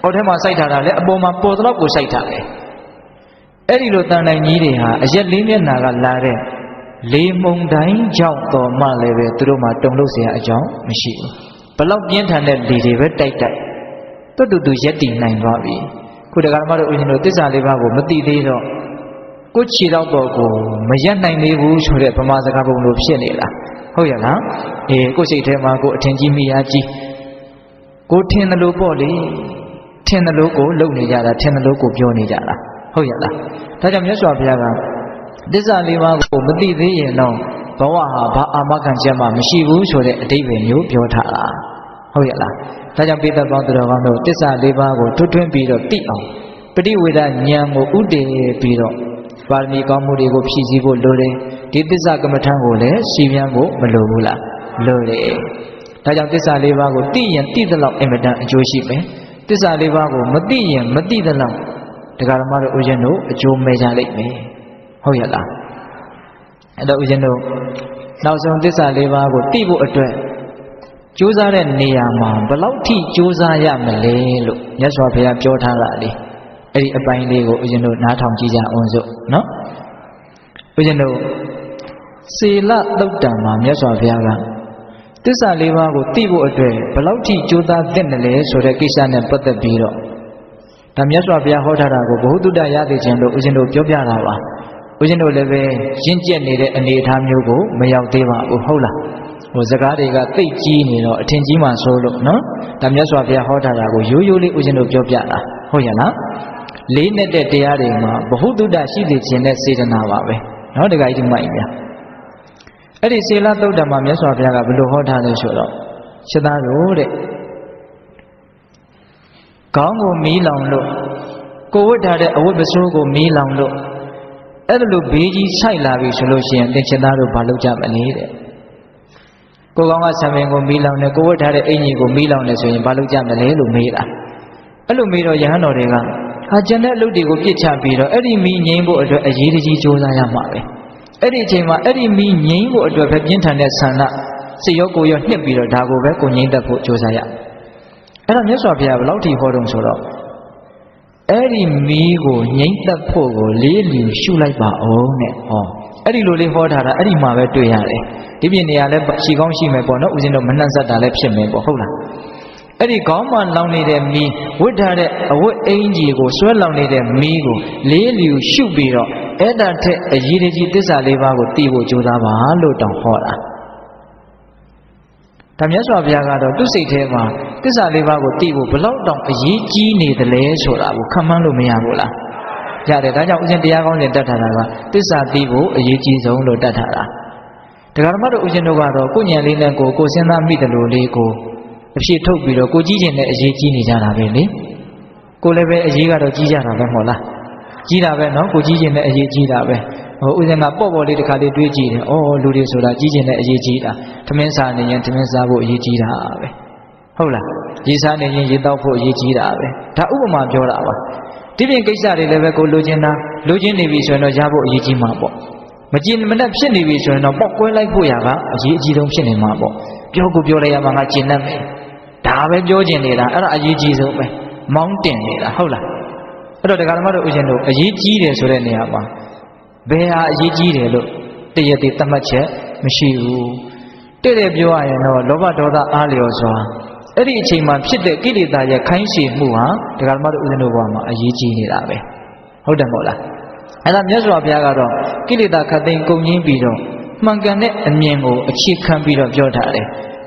အောက်ထဲမှာစိုက်ထားတာလည်းအပေါ်မှာပေါ်တော့ကိုစိုက်ထားတယ်အဲ့ဒီလိုတန်တိုင်းကြီးတွေဟာအရက်လေးမျက်နာကလာတဲ့လေမုန်တိုင်းကြောင့်တော်မှလည်းပဲသူတို့မှာတုံလို့เสียအကြောင်းမရှိဘူးဘလောက်ပြင်းထန်တဲ့လေတွေပဲတိုက်တိုက် တွတ်တူတူရက်တည်နိုင်သွားပြီခုတက္ကမတို့ဦးဇင်းတို့တစ္ဆာလေးပါးကိုမသိသေးတော့ကိုခြေတော့ပေါ်ကိုမရက်နိုင်သေးဘူးဆိုတဲ့ဗမာစကားပုံလိုဖြစ်နေလားဟုတ်ရလားအေးကိုစိတ်ထဲမှာကိုအထင်ကြီးမိအားကြီးကိုထင်တယ်လို့ပေါ့လေထင်တယ်လို့ကိုလုံနေကြတာထင်တယ်လို့ကိုပြောနေကြတာဟုတ်ရလားဒါကြောင့်မြတ်စွာဘုရားကတစ္ဆာလေးပါးကိုမသိသေးရင်တော့ဘဝဟာဘာအာမခံချက်မှမရှိဘူးဆိုတဲ့အတိတ်ပဲမျိုးပြောထားတာ ဟုတ်ရလားဒါကြောင့်ပိဿပေါင်းသူတော်ကောင်းတို့တစ္ဆာလေးပါးကိုထွတ်ထွင်းပြီးတော့သိအောင်ပฏิဝေဒဉာဏ်ကိုဥတည်ပြီးတော့ပါရမီကောင်းမှုတွေကိုဖြည့်ဆည်းဖို့လိုတယ်ဒီတစ္ဆာကမ္မထံကိုလည်းစီမံဖို့မလိုဘူးလားလိုတယ်ဒါကြောင့်တစ္ဆာလေးပါးကိုသိရင်သိသလောက်အင်မတန်အကျိုးရှိမယ်တစ္ဆာလေးပါးကိုမသိရင်မသိသလောက်တရားဓမ္မတို့ဦးဇင်းတို့အကျိုးမဲ့ကြလိမ့်မယ်ဟုတ်ရလားအဲ့တော့ဦးဇင်းတို့နောက်ဆုံးတစ္ဆာလေးပါးကိုသိဖို့အတွက် ကြိုးစားတဲ့နေရာမှာဘလောက်ထိကြိုးစားရမလဲလို့မြတ်စွာဘုရားပြောထားတာလေအဲ့ဒီအပိုင်းလေးကိုဦးဇင်းတို့နားထောင်ကြည့်ကြအောင်စို့နော်ဦးဇင်းတို့စေလသုတ်တံမှာမြတ်စွာဘုရားကသစ္စာလေးပါးကိုသိဖို့အတွက်ဘလောက်ထိကြိုးစားသင့်တယ်လဲဆိုတဲ့ကိစ္စနဲ့ပတ်သက်ပြီးတော့ဒါမြတ်စွာဘုရားဟောထားတာကိုဘ ഹു တုတ္တရသိခြင်းလို့ဦးဇင်းတို့ပြောပြတာပါဦးဇင်းတို့လည်းပဲရင့်ကျက်နေတဲ့အနေအထားမျိုးကိုမရောက်သေးပါဘူးဟုတ်လား ဟိုစကားတွေကသိတ်ကြီးနေတော့အထင်ကြီးမှဆိုလို့နော်ဒါမြတ်စွာဘုရားဟောထားတာကိုရိုးရိုးလေးဦးဇင်းတို့ပြောပြတာဟုတ်ရဲ့လားလေးနဲ့တဲ့တရားတွေမှာဘ ഹു တုတ္တရှိနေခြင်းနဲ့စေတနာပါပဲနော်တခါကြီးဒီမိုက်ဗျာအဲ့ဒီစေလသုတ်တံမှာမြတ်စွာဘုရားကဘယ်လိုဟောထားလဲဆိုတော့ရှင်းသားတို့တဲ့ခေါင်းကိုမီးလောင်လို့ကိုဝတ်ထားတဲ့အဝတ်ပစိုးကိုမီးလောင်လို့အဲ့ဒါလိုဘေးကြီးဆိုင်လာပြီဆိုလို့ရှိရင်သင်္ချင်သားတို့ဘာလုပ်ကြမလဲတဲ့ ကိုကောင်ကဆံပင်ကိုမီးလောင်တယ်ကိုဝတ်ထားတဲ့အင်ကြီးကိုမီးလောင်တယ်ဆိုရင်ဘာလုပ်ကြမလဲလို့မေးတာအဲ့လိုမေးတော့ယဟန်တော်တွေကဟာကျန်တဲ့အလုပ်တွေကိုပြစ်ချပြီးတော့အဲ့ဒီမီးငြိမ်းဖို့အတွက်အရေးတကြီးစ조사ရမှာပဲအဲ့ဒီအချိန်မှာအဲ့ဒီမီးငြိမ်းဖို့အတွက်ပဲပြင်းထန်တဲ့ဆန္ဒစိတ်ရောကိုယ်ရောနှစ်ပြီးတော့ဒါကိုပဲကိုငြိမ်းတတ်ဖို့ကြိုးစားရအဲ့တော့မြတ်စွာဘုရားဘယ်လောက်ထိဟောတုံဆိုတော့အဲ့ဒီမီးကိုငြိမ်းသက်ဖို့ကိုလေးလျူရှုလိုက်ပါအောင်တဲ့ဟော အဲ့ဒီလိုလေးဟောထားတာအဲ့ဒီမှာပဲတွေ့ရတယ်ဒီပြင်နေရာလဲရှိကောင်းရှိမယ်ပေါ့နော်ဦးဇင်းတို့မနှံ့ဆက်တာလည်းဖြစ်မယ်ပေါ့ဟုတ်လားအဲ့ဒီခေါင်းမှာလောင်နေတဲ့မီးဝတ်ထားတဲ့အဝတ်အင်ကြီးကိုဆွဲလောင်နေတဲ့မီးကိုလေးလျူရှုပြီးတော့အဲ့ဒါထက်အရေးကြီးသစ္စာလေးပါးကိုသိဖို့ကြိုးစားပါလို့တောင်းဟောတာဒါမြတ်စွာဘုရားကတော့သူ့စိတ်ထဲမှာသစ္စာလေးပါးကိုသိဖို့ဘလောက်တောင်အရေးကြီးနေသလဲဆိုတာကိုခံမှန်းလို့မရဘူးလား ရတယ်ဒါကြောင့်ဥစဉ်တရားကောင်းစဉ်တတ်ထားတာကသစ္စာသိဖို့အရေးကြီးဆုံးလို့တတ်ထားတာတရားဓမ္မတို့ဥစဉ်တို့ကတော့ကိုဉဏ်လေးနဲ့ကိုကိုစဉ်းစားမိတယ်လို့လေးကိုအဖြစ်ထုတ်ပြီးတော့ကိုကြီးကျင်တဲ့အရေးကြီးနေကြတာပဲလေကိုလည်းပဲအရေးကတော့ကြီးကြတာပဲမဟုတ်လားကြီးတာပဲနော်ကိုကြီးကျင်တဲ့အရေးကြီးတာပဲဟိုဥစဉ်ကပေါ့ပေါ့လေးတစ်ခါလေးတွေးကြည့်တယ်အော်လူတွေဆိုတာကြီးကျင်တဲ့အရေးကြီးတာသမင်းစာနေရင်သမင်းစားဖို့အရေးကြီးတာပဲဟုတ်လားရေစားနေရင်ရေတောက်ဖို့အရေးကြီးတာပဲဒါဥပမာပြောတာပါ ဒီပြင်ကိစ္စတွေလည်းပဲကိုလိုချင်တာလိုချင်နေပြီဆိုရင်တော့ရဖို့အရေးကြီးမှာပေါ့။မကြည်မနဲ့ဖြစ်နေပြီဆိုရင်တော့ပောက်ကွဲလိုက်ဖို့ရကအရေးအကြီးဆုံးဖြစ်နေမှာပေါ့။ပြောကိုပြောလိုက်ရမှာငါကျင်တတ်မယ်။ဒါပဲပြောကျင်နေတာအဲ့ဒါအရေးကြီးဆုံးပဲ။မောင်းတင်နေတာဟုတ်လား။အဲ့တော့ဒကာဓမ္မတို့ဥရှင်တို့အရေးကြီးတယ်ဆိုတဲ့နေရာမှာဘယ်ဟာအရေးကြီးတယ်လို့တရတိသတ်မှတ်ချက်မရှိဘူးတဲ့တဲ့ပြောရရင်တော့လောဘဒေါသအားလျော်စွာ အဲ့ဒီအချိန်မှာဖြစ်တဲ့ကိလေသာရဲ့ခိုင်းစေမှုဟာဒကာမတို့ဦးဇင်းတို့ဘဝမှာအရေးကြီးနေတာပဲဟုတ်တယ်မဟုတ်လားအဲ့ဒါမြတ်စွာဘုရားကတော့ကိလေသာခတ်သိမ်းကုန်ရင်းပြီးတော့မှန်ကန်တဲ့အမြင်ကိုအခြေခံပြီးတော့ပြောထားတယ်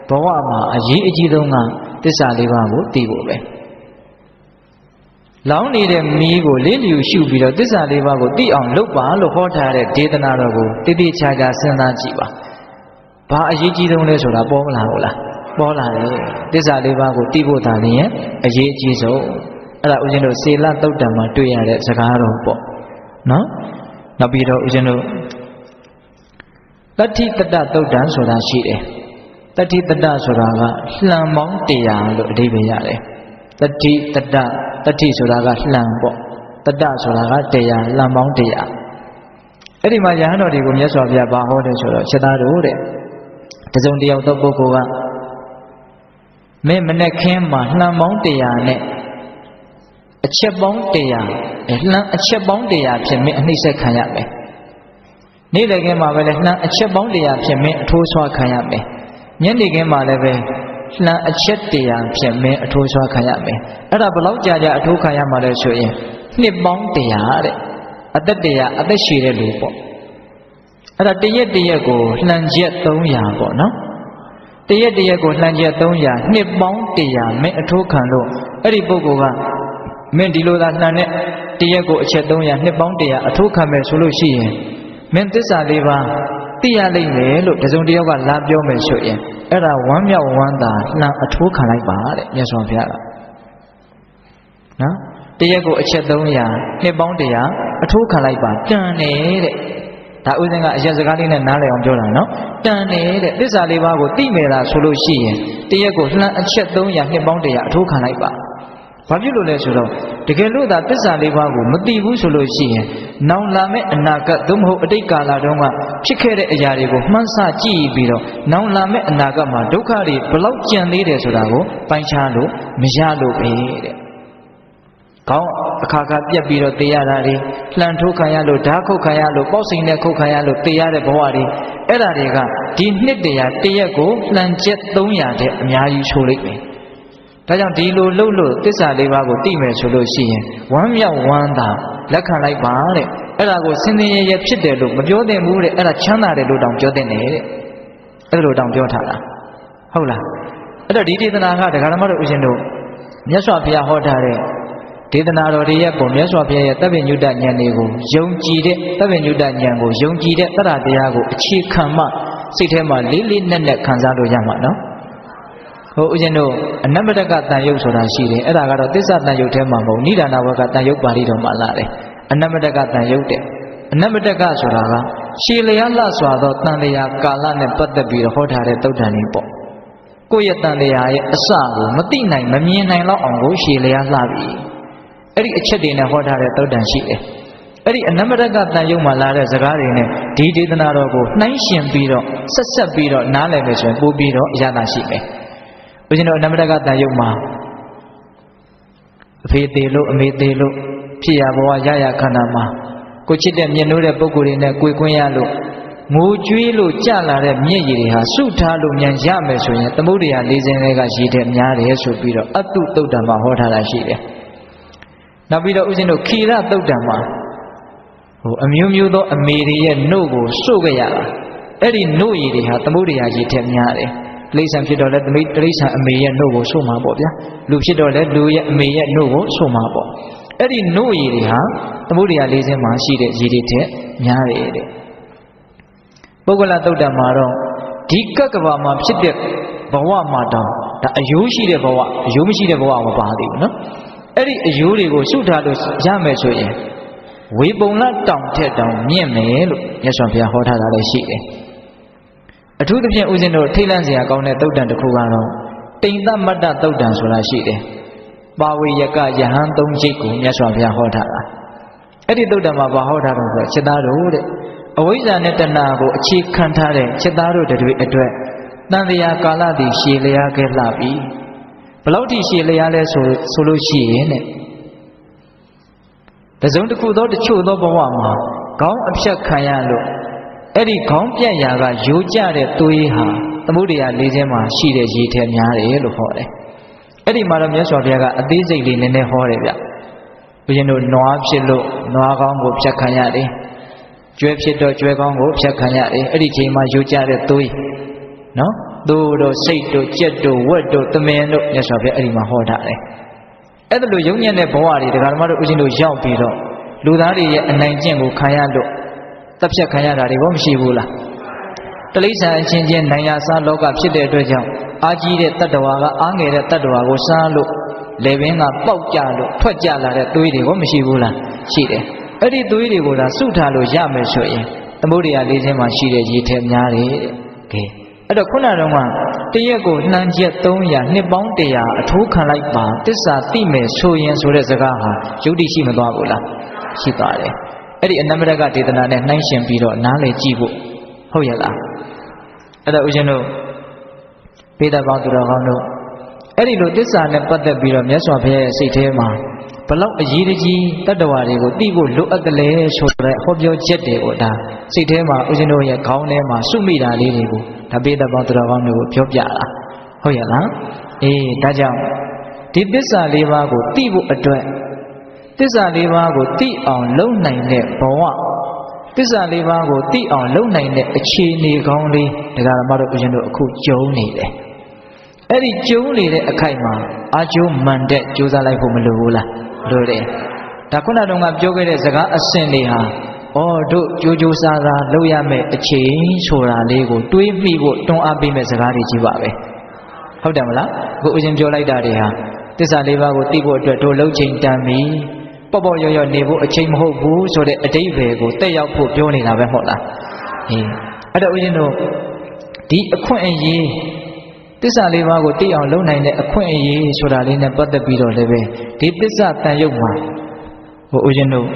ဘဝမှာအရေးအကြီးဆုံးကသစ္စာလေးပါးကိုသိဖို့ပဲလောင်းနေတဲ့မီးကိုလေးလျူရှုပြီးတော့သစ္စာလေးပါးကိုသိအောင်လုပ်ပါလို့ဟောထားတဲ့ဒေသနာတော်ကိုတိတိကျကျစဉ်းစားကြည့်ပါ။ဘာအရေးကြီးဆုံးလဲဆိုတာပေါ်မလာဘူးလား။ ပေါ်လာတယ်။သစ္စာလေးပါးကိုသိဖို့သာလျှင်အရေးအကြီးဆုံးအဲ့ဒါဦးဇင်းတို့စေလတုတ်တံမှာတွေ့ရတဲ့စကားတော်ပေါ့။နော်။နောက်ပြီးတော့ဦးဇင်းတို့တတိတတတုတ်တံဆိုတာရှိတယ်။တတိတတဆိုတာကလှံပေါင်းတရားလို့အဓိပ္ပာယ်ရတယ်။တတိတတတတိဆိုတာကလှံပေါ့တတဆိုတာကတရားလှံပေါင်းတရားအဲ့ဒီမှာယဟန်တော်တွေကိုမြတ်စွာဘုရားဘာဟောတယ်ဆိုတော့ချက်သားတို့တဲ့တစုံတယောက်သောပုဂ္ဂိုလ်က မင်းမနဲ့ခင်းမှာလှံပေါင်းတရားနဲ့အချက်ပေါင်းတရားလှံအချက်ပေါင်းတရားဖြစ်မင်းအနှိမ့်ဆက်ခံရမယ်နေ့လည်ခင်းမှာပဲလေလှံအချက်ပေါင်းတရားဖြစ်မင်းအထိုးဆွားခံရမယ်ညနေခင်းမှာလည်းပဲလှန်အချက်တရားဖြင့်မင်းအထိုးဆွားခံရမယ်အဲ့ဒါဘလောက်ကြာကြာအထိုးခံရမှာလဲဆိုရင်နှစ်ပေါင်းတရားတဲ့အသက်တရားအသက်ရှည်တဲ့လူပေါ့အဲ့ဒါတရက်တရက်ကိုလှန်ချက်300ပေါ့နော် တရက်တရက်ကိုလှန်ချက်300နှစ်ပေါင်း100မင်းအထိုးခံလို့အဲ့ဒီပုဂ္ဂိုလ်ကမင်းဒီလိုသာလှန်တဲ့တရက်ကိုအချက်300နှစ်ပေါင်း100အထိုးခံမယ်ဆိုလို့ရှိရင်မင်းသစ္စာလေးပါးသိရလိမ့်မယ်လို့တစုံတယောက်ကလာပြောမယ်ဆိုရင်အဲ့ဒါဝမ်းမြောက်ဝမ်းသာလှမ်းအထိုးခံလိုက်ပါတဲ့မြတ်စွာဘုရားကနော်တရက်ကိုအချက်300နှစ်ပေါင်း100အထိုးခံလိုက်ပါတန်နေတဲ့ ဒါဥစဉ်ကအရက်စကားလေးနဲ့နားလည်အောင်ပြောတာနော်တန်နေတဲ့သစ္စာလေးပါးကိုသိမယ်လားဆိုလို့ရှိရင်တရက်ကိုလှမ်းအချက်300နှစ်ပေါင်း100အထိုးခံလိုက်ပါဘာဖြစ်လို့လဲဆိုတော့တကယ်လို့သာသစ္စာလေးပါးကိုမသိဘူးဆိုလို့ရှိရင်နောင်လာမယ့်အနာဂတ်သို့မဟုတ်အတိတ်ကာလတုန်းကဖြစ်ခဲ့တဲ့အရာတွေကိုမှန်းဆကြည့်ပြီးတော့နောင်လာမယ့်အနာဂတ်မှာဒုက္ခတွေဘလောက်ကြံသေးတယ်ဆိုတာကိုပိုင်းခြားလို့မရလို့ပဲတဲ့။ ကောင်းအခါခါပြက်ပြီးတော့တေးရတာတွေလှန်ထိုးခံရလို့ဓာခုတ်ခံရလို့ပေါ့စိန်နဲ့ခုတ်ခံရလို့တေးရတဲ့ဘဝတွေအဲ့ဒါတွေကဒီနှစ်တရာတရက်ကိုလှန်ကျက်300တဲ့အများကြီးချိုးလိုက်မယ်။ဒါကြောင့်ဒီလိုလှုပ်လို့သစ္စာလေးပါးကိုသိမယ်ဆိုလို့ရှိရင်ဝမ်းမြောက်ဝမ်းသာလက်ခံလိုက်ပါတဲ့အဲ့ဒါကိုစင်စင်ရရဖြစ်တယ်လို့မပြောသင့်ဘူးတဲ့အဲ့ဒါချမ်းသာတယ်လို့တောင်ပြောသင့်တယ်တဲ့အဲ့လိုတောင်ပြောထားတာဟုတ်လားအဲ့တော့ဒီဒေသနာကဒကာဓမ္မတို့ဦးရှင်တို့မြတ်စွာဘုရားဟောထားတဲ့ ဒေသနာတော်တွေရဲ့ပုံမြတ်စွာဘုရားရဲ့တပ်ပညုတဉာဏ်တွေကိုယုံကြည်တဲ့တပ်ပညုတဉာဏ်ကိုယုံကြည်တဲ့တရတရားကိုအခြေခံမှစိတ်ထဲမှာလေးလေးနက်နက်ခံစားလို့ရမှာနော်ဟိုဦးဇင်းတို့အနမတကတန်ယုတ်ဆိုတာရှိတယ်အဲ့ဒါကတော့သစ္စာတန်ယုတ်ထဲမှာမဟုတ်နိဒာနဝကတန်ယုတ်ပါဠိတော်မှာလာတယ်အနမတကတန်ယုတ်တဲ့အနမတကဆိုတာကရှည်လျားလှစွာသောတန်လျာကာလနဲ့ပတ်သက်ပြီးတော့ဟောထားတဲ့တုတ်တန်လေးပေါ့ကိုယ့်ရဲ့တန်လျာရဲ့အစကိုမသိနိုင်မမြင်နိုင်တော့အောင်ကိုရှည်လျားလှပြီ အဲ့ဒီအချက်တွေနဲ့ဟောထားတဲ့တုတ်တန်ရှိတယ်အဲ့ဒီအနမတကတန်ယုတ်မှာလာတဲ့စကားတွေနဲ့ဒီဒေသနာတော်ကိုနှိုင်းရှင်ပြီးတော့ဆက်ဆက်ပြီးတော့နားလည်မယ်ဆိုရင်ပို့ပြီးတော့အရသာရှိမယ်။ဦးဇင်းတို့အနမတကတန်ယုတ်မှာအဖေသေးလို့အမေသေးလို့ဖြစ်ရဘဝရရခန္ဓာမှာကိုချစ်တဲ့မြင်လို့တဲ့ပုံကိုယ်တွေနဲ့ကိုယ်ကွင်းရလို့ငိုကြွေးလို့ကြလာတဲ့မျက်ရည်တွေဟာစုထားလို့မြန်ရမယ်ဆိုရင်သမုဒ္ဒရာ၄စင်းတွေကရည်တဲ့များတယ်ဆိုပြီးတော့အတုတုတ်တံမှာဟောထားတာရှိတယ်။ နောက်ပြီးတော့ဦးဇင်းတို့ခိရတုတ်တံမှာဟိုအမျိုးမျိုးသောအမေတွေရဲ့နှုတ်ကိုစု့ကြရတာအဲ့ဒီနှုတ်ရည်တွေဟာသမုဒ္ဒရာရည်တဲ့များတယ်။တိရစ္ဆာန်ဖြစ်တော့လဲတိရစ္ဆာန်အမေရဲ့နှုတ်ကိုစု့မှာပေါ့ဗျာ။လူဖြစ်တော့လဲလူရဲ့အမေရဲ့နှုတ်ကိုစု့မှာပေါ့။အဲ့ဒီနှုတ်ရည်တွေဟာသမုဒ္ဒရာ၄စင်းမှာရှိတဲ့ရည်တွေတဲ့များတယ်တဲ့ပုဂ္ဂလသုတ်တံမှာတော့ဒီကက္ကဘာမှာဖြစ်တဲ့ဘဝမှာတောင်ဒါအယိုးရှိတဲ့ဘဝအယိုးမရှိတဲ့ဘဝမပါသေးဘူးနော် အဲ့ဒီအယိုးတွေကိုစုထားလို့ရမယ်ဆိုရင်ဝေပုံလတောင်ထက်တောင်မြင့်မယ်လို့မြတ်စွာဘုရားဟောထားတာလည်းရှိတယ်အထူးသဖြင့်ဦးဇင်းတို့ထိတ်လန့်စရာကောင်းတဲ့သုတ်တံတစ်ခုကတော့တိန်သမတ္တသုတ်တံဆိုတာရှိတယ်ပါဝေယကယဟန်သုံးချိတ်ကိုမြတ်စွာဘုရားဟောထားတာအဲ့ဒီသုတ်တံမှာဘာဟောထားတော့ဆိုချက်သားတို့တဲ့အဝိဇ္ဇာနဲ့တဏှာကိုအခြေခံထားတဲ့ချက်သားတို့တွေအတွက်တန်တရားကာလတည်ရှည်လျားခဲ့လှပြီ ဘလောက်ထိရှည်လျားလဲဆိုဆိုလို့ရှိရင်တဲ့တစုံတစ်ခုသောတချို့သောဘဝမှာခေါင်းအဖြတ်ခံရလို့အဲ့ဒီခေါင်းပြက်ရာကယိုကျတဲ့သွေးဟာသမုဒ္ဒရာလေးခြင်းမှာရှိတဲ့ရေထဲများတယ်လို့ဟောတယ်အဲ့ဒီမှာတော့မြတ်စွာဘုရားကအသေးစိတ်လေးနည်းနည်းဟောတယ်ဗျဘုရင်တို့နွားဖြစ်လို့နွားကောင်းကိုဖြတ်ခံရတယ်ကျွဲဖြစ်တော့ကျွဲကောင်းကိုဖြတ်ခံရတယ်အဲ့ဒီချိန်မှာယူကြတဲ့သွေးနော် သို့တို့စိတ်တို့ကြက်တို့ဝက်တို့သမင်တို့မြတ်စွာဘုရားအဲ့ဒီမှာဟောထားတယ်အဲ့ဒါလိုယုံညံ့တဲ့ဘဝတွေဒကာဓမ္မတို့ဦးဇင်းတို့ရောက်ပြီးတော့လူသားတွေရဲ့အနိုင်ကျင့်ကိုခံရလို့တပ်ဖြတ်ခံရတာတွေဘောမရှိဘူးလားတလိษံအချင်းချင်းနိုင်ရစားလောကဖြစ်တဲ့အတွက်ကြောင့်အာကြီးတဲ့တတ္တဝါကအားငယ်တဲ့တတ္တဝါကိုစားလို့လေပင်ကပေါက်ကြလို့ထွက်ကြလာတဲ့သွေးတွေဘောမရှိဘူးလားရှိတယ်အဲ့ဒီသွေးတွေကိုသာစုထားလို့ရမယ်ဆိုရင်သမုဒ္ဒရာလေးချင်းမှာရှိတဲ့ရေထဲများတယ်တဲ့ကဲ အဲ့တော့ခုနကတော့တရက်ကိုနှမ်းချက်300နှစ်ပေါင်း100အထိုးခံလိုက်ပါတစ္ဆာသိမယ်ဆိုရင်ဆိုတဲ့စကားဟာယုတ်တိရှိမသွားဘူးလားရှိသွားတယ်အဲ့ဒီအနမရကဒေသနာနဲ့နှိုင်းရှင်ပြီးတော့နားလေကြည့်ဖို့ဟုတ်ရဲ့လားအဲ့တော့ဦးဇင်းတို့ပေဒပေါင်းသူတော်ကောင်းတို့အဲ့ဒီလိုတစ္ဆာနဲ့ပတ်သက်ပြီးတော့မြတ်စွာဘုရားရဲ့စိတ်ထဲမှာဘလောက်အရေးကြီးတတ္တဝါတွေကိုသိဖို့လိုအပ်တယ်လဲဆိုတဲ့ဟောပြောချက်တွေကိုဒါစိတ်ထဲမှာဦးဇင်းတို့ရဲ့ခေါင်းထဲမှာစုမိတာလေးတွေကို ဒါပိဋကပေါင်းတော်ကောင်းတွေကိုပြောပြတာဟုတ်ရဲ့လားအေးဒါကြောင့်ဒီသစ္စာလေးပါးကိုသိဖို့အတွက်သစ္စာလေးပါးကိုသိအောင်လုပ်နိုင်တဲ့ဘဝသစ္စာလေးပါးကိုသိအောင်လုပ်နိုင်တဲ့အခြေအနေကောင်းလေးဒကာရမတို့ဦးဇင်းတို့အခုကြုံနေတယ်အဲ့ဒီကျုံနေတဲ့အခိုက်မှာအာကျိုးမှန်တဲ့ကြိုးစားလိုက်ဖို့မလိုဘူးလားလို့တယ်ဒါခုနတုန်းကပြောခဲ့တဲ့စကားအစင်တွေဟာ ဩတို့ကြိုးကြိုးစားစားလုပ်ရမယ့်အချိန်ဆိုတာလေးကိုတွေးမိဖို့တွန်းအားပေးမဲ့စကားတွေကြီးပါပဲဟုတ်တယ်မလားကိုဦးရှင်ပြောလိုက်တာတွေဟာတစ္ဆာလေးပါးကိုသိဖို့အတွက်တို့လှုပ်ချိန်တန်ပြီပေါ့ပေါ့ရော့ရော့နေဖို့အချိန်မဟုတ်ဘူးဆိုတဲ့အတိတ်ပဲကိုတက်ရောက်ဖို့ပြောနေတာပဲဟုတ်လားဟင်းအဲ့တော့ဦးရှင်တို့ဒီအခွင့်အရေးသစ္စာလေးပါးကိုသိအောင်လုပ်နိုင်တဲ့အခွင့်အရေးဆိုတာလေးနဲ့ပတ်သက်ပြီးတော့လည်းပဲဒီသစ္စာတန်ရုပ်မှာဟိုဦးဇင်းတို့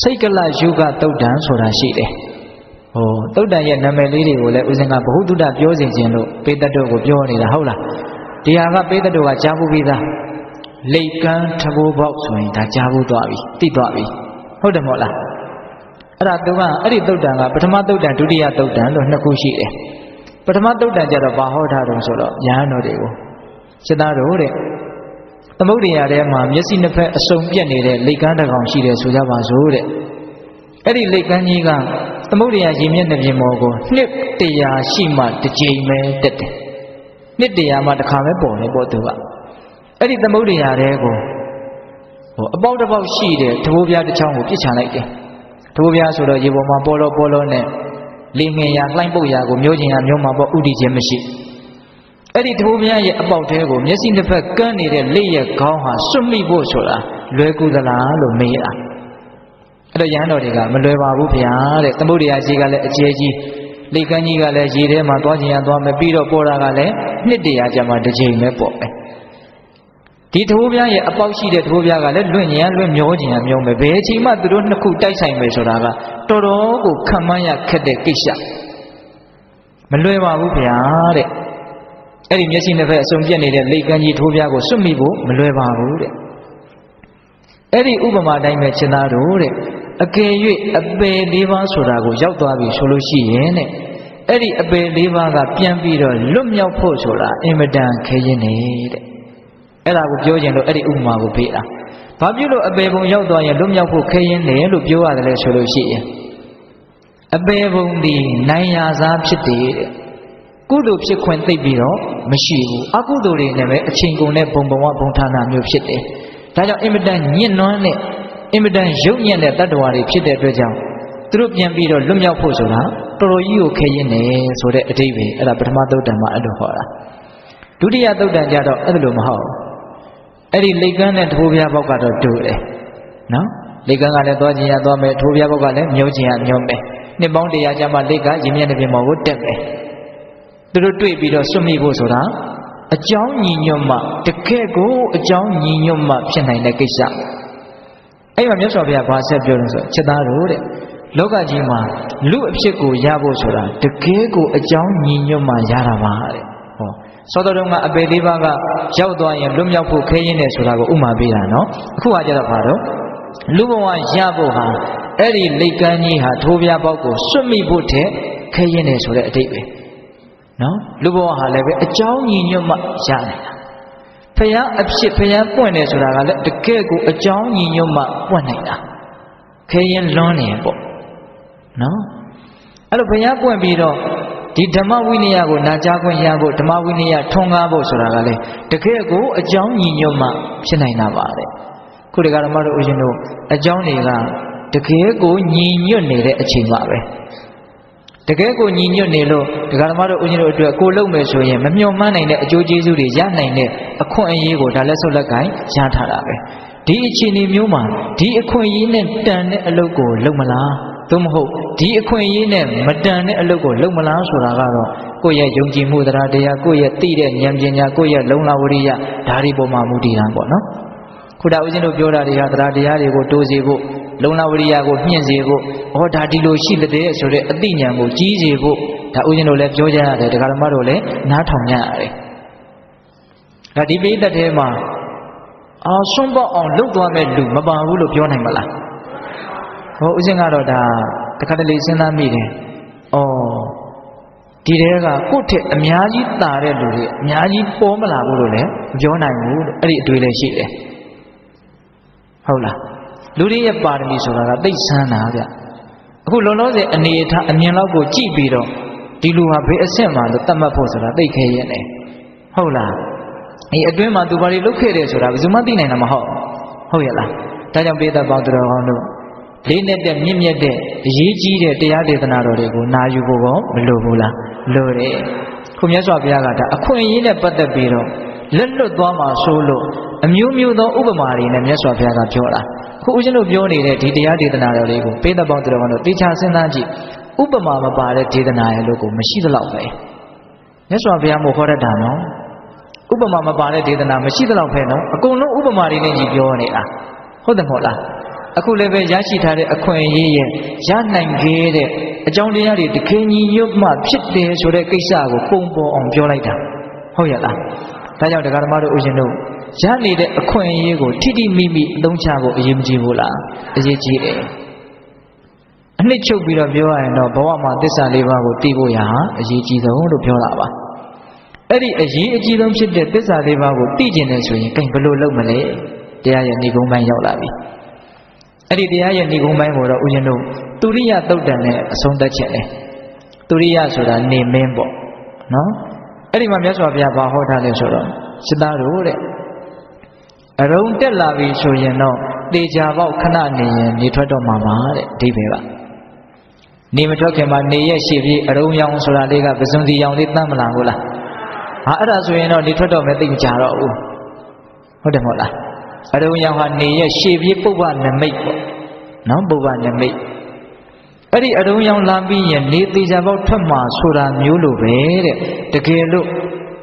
စိတ်ကလယုဂတုတ်တံဆိုတာရှိတယ်။ဟိုတုတ်တံရဲ့နာမည်လေးတွေကိုလည်းဦးဇင်းကဘ ഹു တုဒ္ဒပြောစီခြင်းလို့ပေတ္တတို့ကိုပြောနေတာဟုတ်လား။ဒီဟာကပေတ္တတို့ကကြားဖို့ပြီးသား။လိတ်ကန်းထဘိုးပေါက်ဆိုရင်ဒါကြားဖို့သွားပြီ။သိသွားပြီ။ဟုတ်တယ်မဟုတ်လား။အဲ့ဒါသူကအဲ့ဒီတုတ်တံကပထမတုတ်တံဒုတိယတုတ်တံလို့နှစ်ခုရှိတယ်။ပထမတုတ်တန်ကြတော့ဘာဟောထားတုံးဆိုတော့ယဟန်တော်တွေကိုစိတ်သားတို့တဲ့ သမုဒ္ဒရာထဲမှာမျက်စိနှစ်ဖက်အစုံပြက်နေတဲ့လိတ်ကန်းတစ်ကောင်ရှိတယ်ဆိုကြပါစို့တဲ့အဲ့ဒီလိတ်ကန်းကြီးကသမုဒ္ဒရာရေမျက်နှာပြင်ပေါ်ကိုနှစ်တရာရှိမှတစ်ကြိမ်ပဲတက်တယ်နှစ်တရာမှတစ်ခါပဲပေါ်တယ်ပေါ့သူကအဲ့ဒီသမုဒ္ဒရာထဲကိုဟိုအပေါက်တစ်ပေါက်ရှိတယ်တဘိုးပြားတစ်ချောင်းကိုပြစ်ချလိုက်တယ်တဘိုးပြားဆိုတော့ရေပေါ်မှာပေါ်လို့ပေါ်လို့နဲ့လေငင်ရာလှိုင်းပုတ်ရာကိုမျိုးချင်းရာမျိုးမှာပေါ့ဥတီခြင်းမရှိ အဲ့ဒီထိုးမြရဲ့အပေါက်သေးကိုမျက်စိနှစ်ဖက်ကန်းနေတဲ့လက်ရဲ့ခေါင်းဟာစွတ်မိဖို့ဆိုတာလွယ်ကူသလားလို့မေးတာအဲ့တော့ရဟန်းတော်တွေကမလွယ်ပါဘူးဗျာတဲ့သမုဒ္ဒရာကြီးကလည်းအကျယ်ကြီးလေကန်းကြီးကလည်းရေထဲမှာသွားခြင်းရသွားမယ်ပြီးတော့ပေါ်တာကလည်းနှစ်တရာကြာမှတစ်ချိန်ပဲပေါ့ပဲဒီထိုးပြားရဲ့အပေါက်ရှိတဲ့ထိုးပြားကလည်းလွင့်ညံလွင့်မျောခြင်းရမျောမယ်ဘယ်အချိန်မှသူတို့နှစ်ခုတိုက်ဆိုင်မယ်ဆိုတာကတော်တော်ကိုခံမှန်းရခက်တဲ့ကိစ္စမလွယ်ပါဘူးဗျာတဲ့ အဲ့ဒီမျက်စိနှစ်ဖက်အစုံပြက်နေတဲ့လေကန်းကြီးထိုးပြားကိုစွတ်မိဖို့မလွယ်ပါဘူးတဲ့အဲ့ဒီဥပမာတိုင်းပဲရှင်းသားတို့တဲ့အကယ်၍အပေလေးပါးဆိုတာကိုရောက်သွားပြီဆိုလို့ရှိရင်တဲ့အဲ့ဒီအပေလေးပါးကပြန်ပြီးတော့လွတ်မြောက်ဖို့ဆိုတာအင်မတန်ခဲရင်နေတဲ့အဲ့ဒါကိုပြောခြင်းလို့အဲ့ဒီဥပမာကိုပေးတာဘာဖြစ်လို့အပေဘုံရောက်သွားရင်လွတ်မြောက်ဖို့ခဲရင်တယ်လို့ပြောရတယ်လဲဆိုလို့ရှိရင်အပေဘုံဒီနိုင်ရာစားဖြစ်တယ်တဲ့ ကုသိုလ်ဖြစ်ခွင့်သိပြီးတော့မရှိဘူးအကုသိုလ်တွေနဲ့ပဲအချိန်ကုန်တဲ့ဘုံဘဝဘုံဌာနမျိုးဖြစ်တယ်ဒါကြောင့်အင်မတန်ညှဉ်းနှွမ်းတဲ့အင်မတန်ရုပ်ညံ့တဲ့တ attva တွေဖြစ်တဲ့အတွက်ကြောင့်သူတို့ပြန်ပြီးတော့လွတ်မြောက်ဖို့ဆိုတာတော်တော်ကြီးကိုခဲရင်နေဆိုတဲ့အတိတ်ပဲအဲ့ဒါပထမသုတ်တံမှာအဲ့လိုဟောတာဒုတိယသုတ်တံကြတော့အဲ့လိုမဟုတ်အဲ့ဒီလိတ်ကန်းနဲ့ထိုးပြားပေါက်ကတော့တူတယ်နော်လိတ်ကန်းကလည်းသွားခြင်းရသွားမယ်ထိုးပြားပေါက်ကလည်းမြုပ်ခြင်းရမြုပ်မယ်နှစ်ပေါင်းတရာကြာမှလိတ်ကရင်မြတ်တဲ့ပြင်ပေါ်ကိုတက်မယ် သူတို့တွေ့ပြီးတော့စွတ်မိဖို့ဆိုတာအကြောင်းညီညွတ်မှတကယ်ကိုအကြောင်းညီညွတ်မှဖြစ်နိုင်တဲ့ကိစ္စအဲ့မှာမြတ်စွာဘုရားဘာဆက်ပြောလို့ဆိုချက်သားတို့တဲ့လောကကြီးမှာလူအဖြစ်ကိုရဖို့ဆိုတာတကယ်ကိုအကြောင်းညီညွတ်မှရတာပါတဲ့ဟောသောတော်တော်ကအပေလေးပါးကရောက်သွားရင်လွတ်မြောက်ဖို့ခဲရင်တယ်ဆိုတာကိုဥမာပေးတာနော်အခုကကြတော့ဘာတော့လူဘဝရဖို့ဟာအဲ့ဒီလိတ်ကန်းကြီးဟာထိုးပြားပေါက်ကိုစွတ်မိဖို့တဲ့ခဲရင်တယ်ဆိုတဲ့အတိတ်ပဲ နော်လူဘဝဟာလည်းပဲအကြောင်းညီညွတ်မှရနိုင်တာဖျားအဖြစ်ဖျားပွင့်တယ်ဆိုတာကလည်းတကယ်ကိုအကြောင်းညီညွတ်မှပွင့်နိုင်တာခဲရင်လွန်းနေပေါ့နော်အဲ့လိုဘုရားပွင့်ပြီးတော့ဒီဓမ္မဝိနည်းကိုနာကြားခွင့်ရဖို့ဓမ္မဝိနည်းထွန်းကားဖို့ဆိုတာကလေတကယ်ကိုအကြောင်းညီညွတ်မှဖြစ်နိုင်တာပါတဲ့ခုတကဓမ္မတို့ဦးဇင်းတို့အကြောင်းတွေကတကယ်ကိုညီညွတ်နေတဲ့အချိန်ပါပဲ တကယ်ကိုညီညွတ်နေလို့ဒကာဓမ္မတို့ဦးဇင်းတို့အတွက်ကိုလုံမယ်ဆိုရင်မမျှော်မှန်းနိုင်တဲ့အကျိုးကျေးဇူးတွေရနိုင်တဲ့အခွင့်အရေးကိုဒါလက်ဆုပ်လက်ကင်ရထားတာပဲဒီအခြေအနေမျိုးမှာဒီအခွင့်အရေးနဲ့တန်တဲ့အလုပ်ကိုလုပ်မလားသို့မဟုတ်ဒီအခွင့်အရေးနဲ့မတန်တဲ့အလုပ်ကိုလုပ်မလားဆိုတာကတော့ကိုယ့်ရဲ့ယုံကြည်မှုတရားတရားကိုယ့်ရဲ့သိတဲ့ဉာဏ်ပညာကိုယ့်ရဲ့လုံလဝရိယဒါတွေပေါ်မှာမူတည်တာပေါ့နော်ခုဒါဦးဇင်းတို့ပြောတာတွေဟာတရားတရားတွေကိုတိုးစေဖို့ လုံလဝရိယကိုမြင့်စေဖို့ဟောဒါဒီလိုရှိတဲ့ဆိုတဲ့အသိဉာဏ်ကိုကြီးစေဖို့ဒါဦးဇင်းတို့လည်းပြောကြရတယ်တရားဓမ္မတို့လည်းနားထောင်ကြရတယ်ဒါဒီပိဋကတ်ထဲမှာအာဆွန့်ပေါက်အောင်လုပ်သွားမဲ့လူမပါဘူးလို့ပြောနိုင်မလားဟောဦးဇင်းကတော့ဒါတခါတလေစဉ်းစားမိတယ်ဩဒီတဲကကိုယ့်ထက်အများကြီးတာတဲ့လူတွေအများကြီးပေါ်မလာဘူးလို့လည်းမပြောနိုင်ဘူးလို့အဲ့ဒီအတွေ့လည်းရှိတယ်ဟုတ်လား လူတွေရဲ့ပါရမီဆိုတာကသိဆန်းတာဗျအခုလုံးလုံးစေအနေအထားအမြင်လောက်ကိုကြည့်ပြီးတော့ဒီလူဟာဘေးအဆင့်မှာလို့သတ်မှတ်ဖို့ဆိုတာသိခဲရင်လေဟုတ်လားအေးအတွင်းမှာသူဘာတွေလုပ်ခဲ့တယ်ဆိုတာဘယ်သူမှသိနိုင်တာမဟုတ်ဟုတ်ရဲ့လားဒါကြောင့်ပေသက်ပေါင်းသူတော်ကောင်းတို့လေးနဲ့တဲ့မြင့်မြတ်တဲ့အရေးကြီးတဲ့တရားဒေသနာတော်တွေကိုနာယူဖို့ကောမလိုဘူးလားလိုတယ်ခုမြတ်စွာဘုရားကဒါအခွင့်အရေးနဲ့ပတ်သက်ပြီးတော့လက်လွတ်သွားမှာဆိုလို့အမျိုးမျိုးသောဥပမာတွေနဲ့မြတ်စွာဘုရားကပြောတာ ခုဦးဇင်းတို့ပြောနေတဲ့ဒီတရားဒေသနာတော်လေးကိုပေးသက်ပေါင်းသူတော်ကောင်းတို့တေချာစဉ်းစားကြည့်ဥပမာမပါတဲ့ဒေသနာရဲ့လို့ကိုမရှိသလောက်ပဲမြတ်စွာဘုရားမို့ခေါ်တတ်တာနော်ဥပမာမပါတဲ့ဒေသနာမရှိသလောက်ပဲနော်အကုန်လုံးဥပမာတွေနဲ့ကြီးပြောနေတာဟုတ်တယ်မဟုတ်လားအခုလည်းပဲရရှိထားတဲ့အခွင့်အရေးရဲ့ရနိုင်ခဲ့တဲ့အကြောင်းတရားတွေတခဲညီညွတ်မှဖြစ်တယ်ဆိုတဲ့ကိစ္စကိုပုံပေါ်အောင်ပြောလိုက်တာဟုတ်ရဲ့လားဒါကြောင့်တရားဓမ္မတို့ဦးရှင်တို့ ရနေတဲ့အခွင့်အရေးကိုထိထိမိမိအသုံးချဖို့အရေးမကြီးဘူးလားအရေးကြီးတယ်အနှစ်ချုပ်ပြီးတော့ပြောရရင်တော့ဘဝမှာသစ္စာလေးပါးကိုသိဖို့ရဟာအရေးကြီးဆုံးလို့ပြောတာပါအဲ့ဒီအရေးအကြီးဆုံးဖြစ်တဲ့သစ္စာလေးပါးကိုသိကျင်တယ်ဆိုရင်ကိဘယ်လိုလုပ်မလဲတရားရဲ့ဏိဂုံးပိုင်းရောက်လာပြီအဲ့ဒီတရားရဲ့ဏိဂုံးပိုင်းကိုတော့ဦးဇင်းတို့သူရိယတုတ်တန်နဲ့အဆုံးသတ်ချက်လေသူရိယဆိုတာနေမင်းပေါ့နော်အဲ့ဒီမှာမြတ်စွာဘုရားဘာဟောထားလဲဆိုတော့စိတ္တတို့တဲ့ အရုံတက်လာပြီဆိုရင်တော့တေချာပေါက်ခဏနေရင်နေထွက်တော့မှာပါတဲ့အဓိပ္ပာယ်ကနေမထွက်ခင်မှာနေရဲ့ရှေ့ပြေးအရုံရောင်ဆိုတာလေးကပစွန်စီရောင်လေးတမ်းမလာဘူးလားဟာအဲ့ဒါဆိုရင်တော့နေထွက်တော့မယ်သိမကြတော့ဘူးဟုတ်တယ်မဟုတ်လားအရုံရောင်ဟာနေရဲ့ရှေ့ပြေးပုပ္ပနမိတ်ပေါ့နော်ပုပ္ပနမိတ်အဲ့ဒီအရုံရောင်လာပြီးရင်နေသေးချာပေါက်ထွက်မှာဆိုတာမျိုးလိုပဲတဲ့တကယ်လို့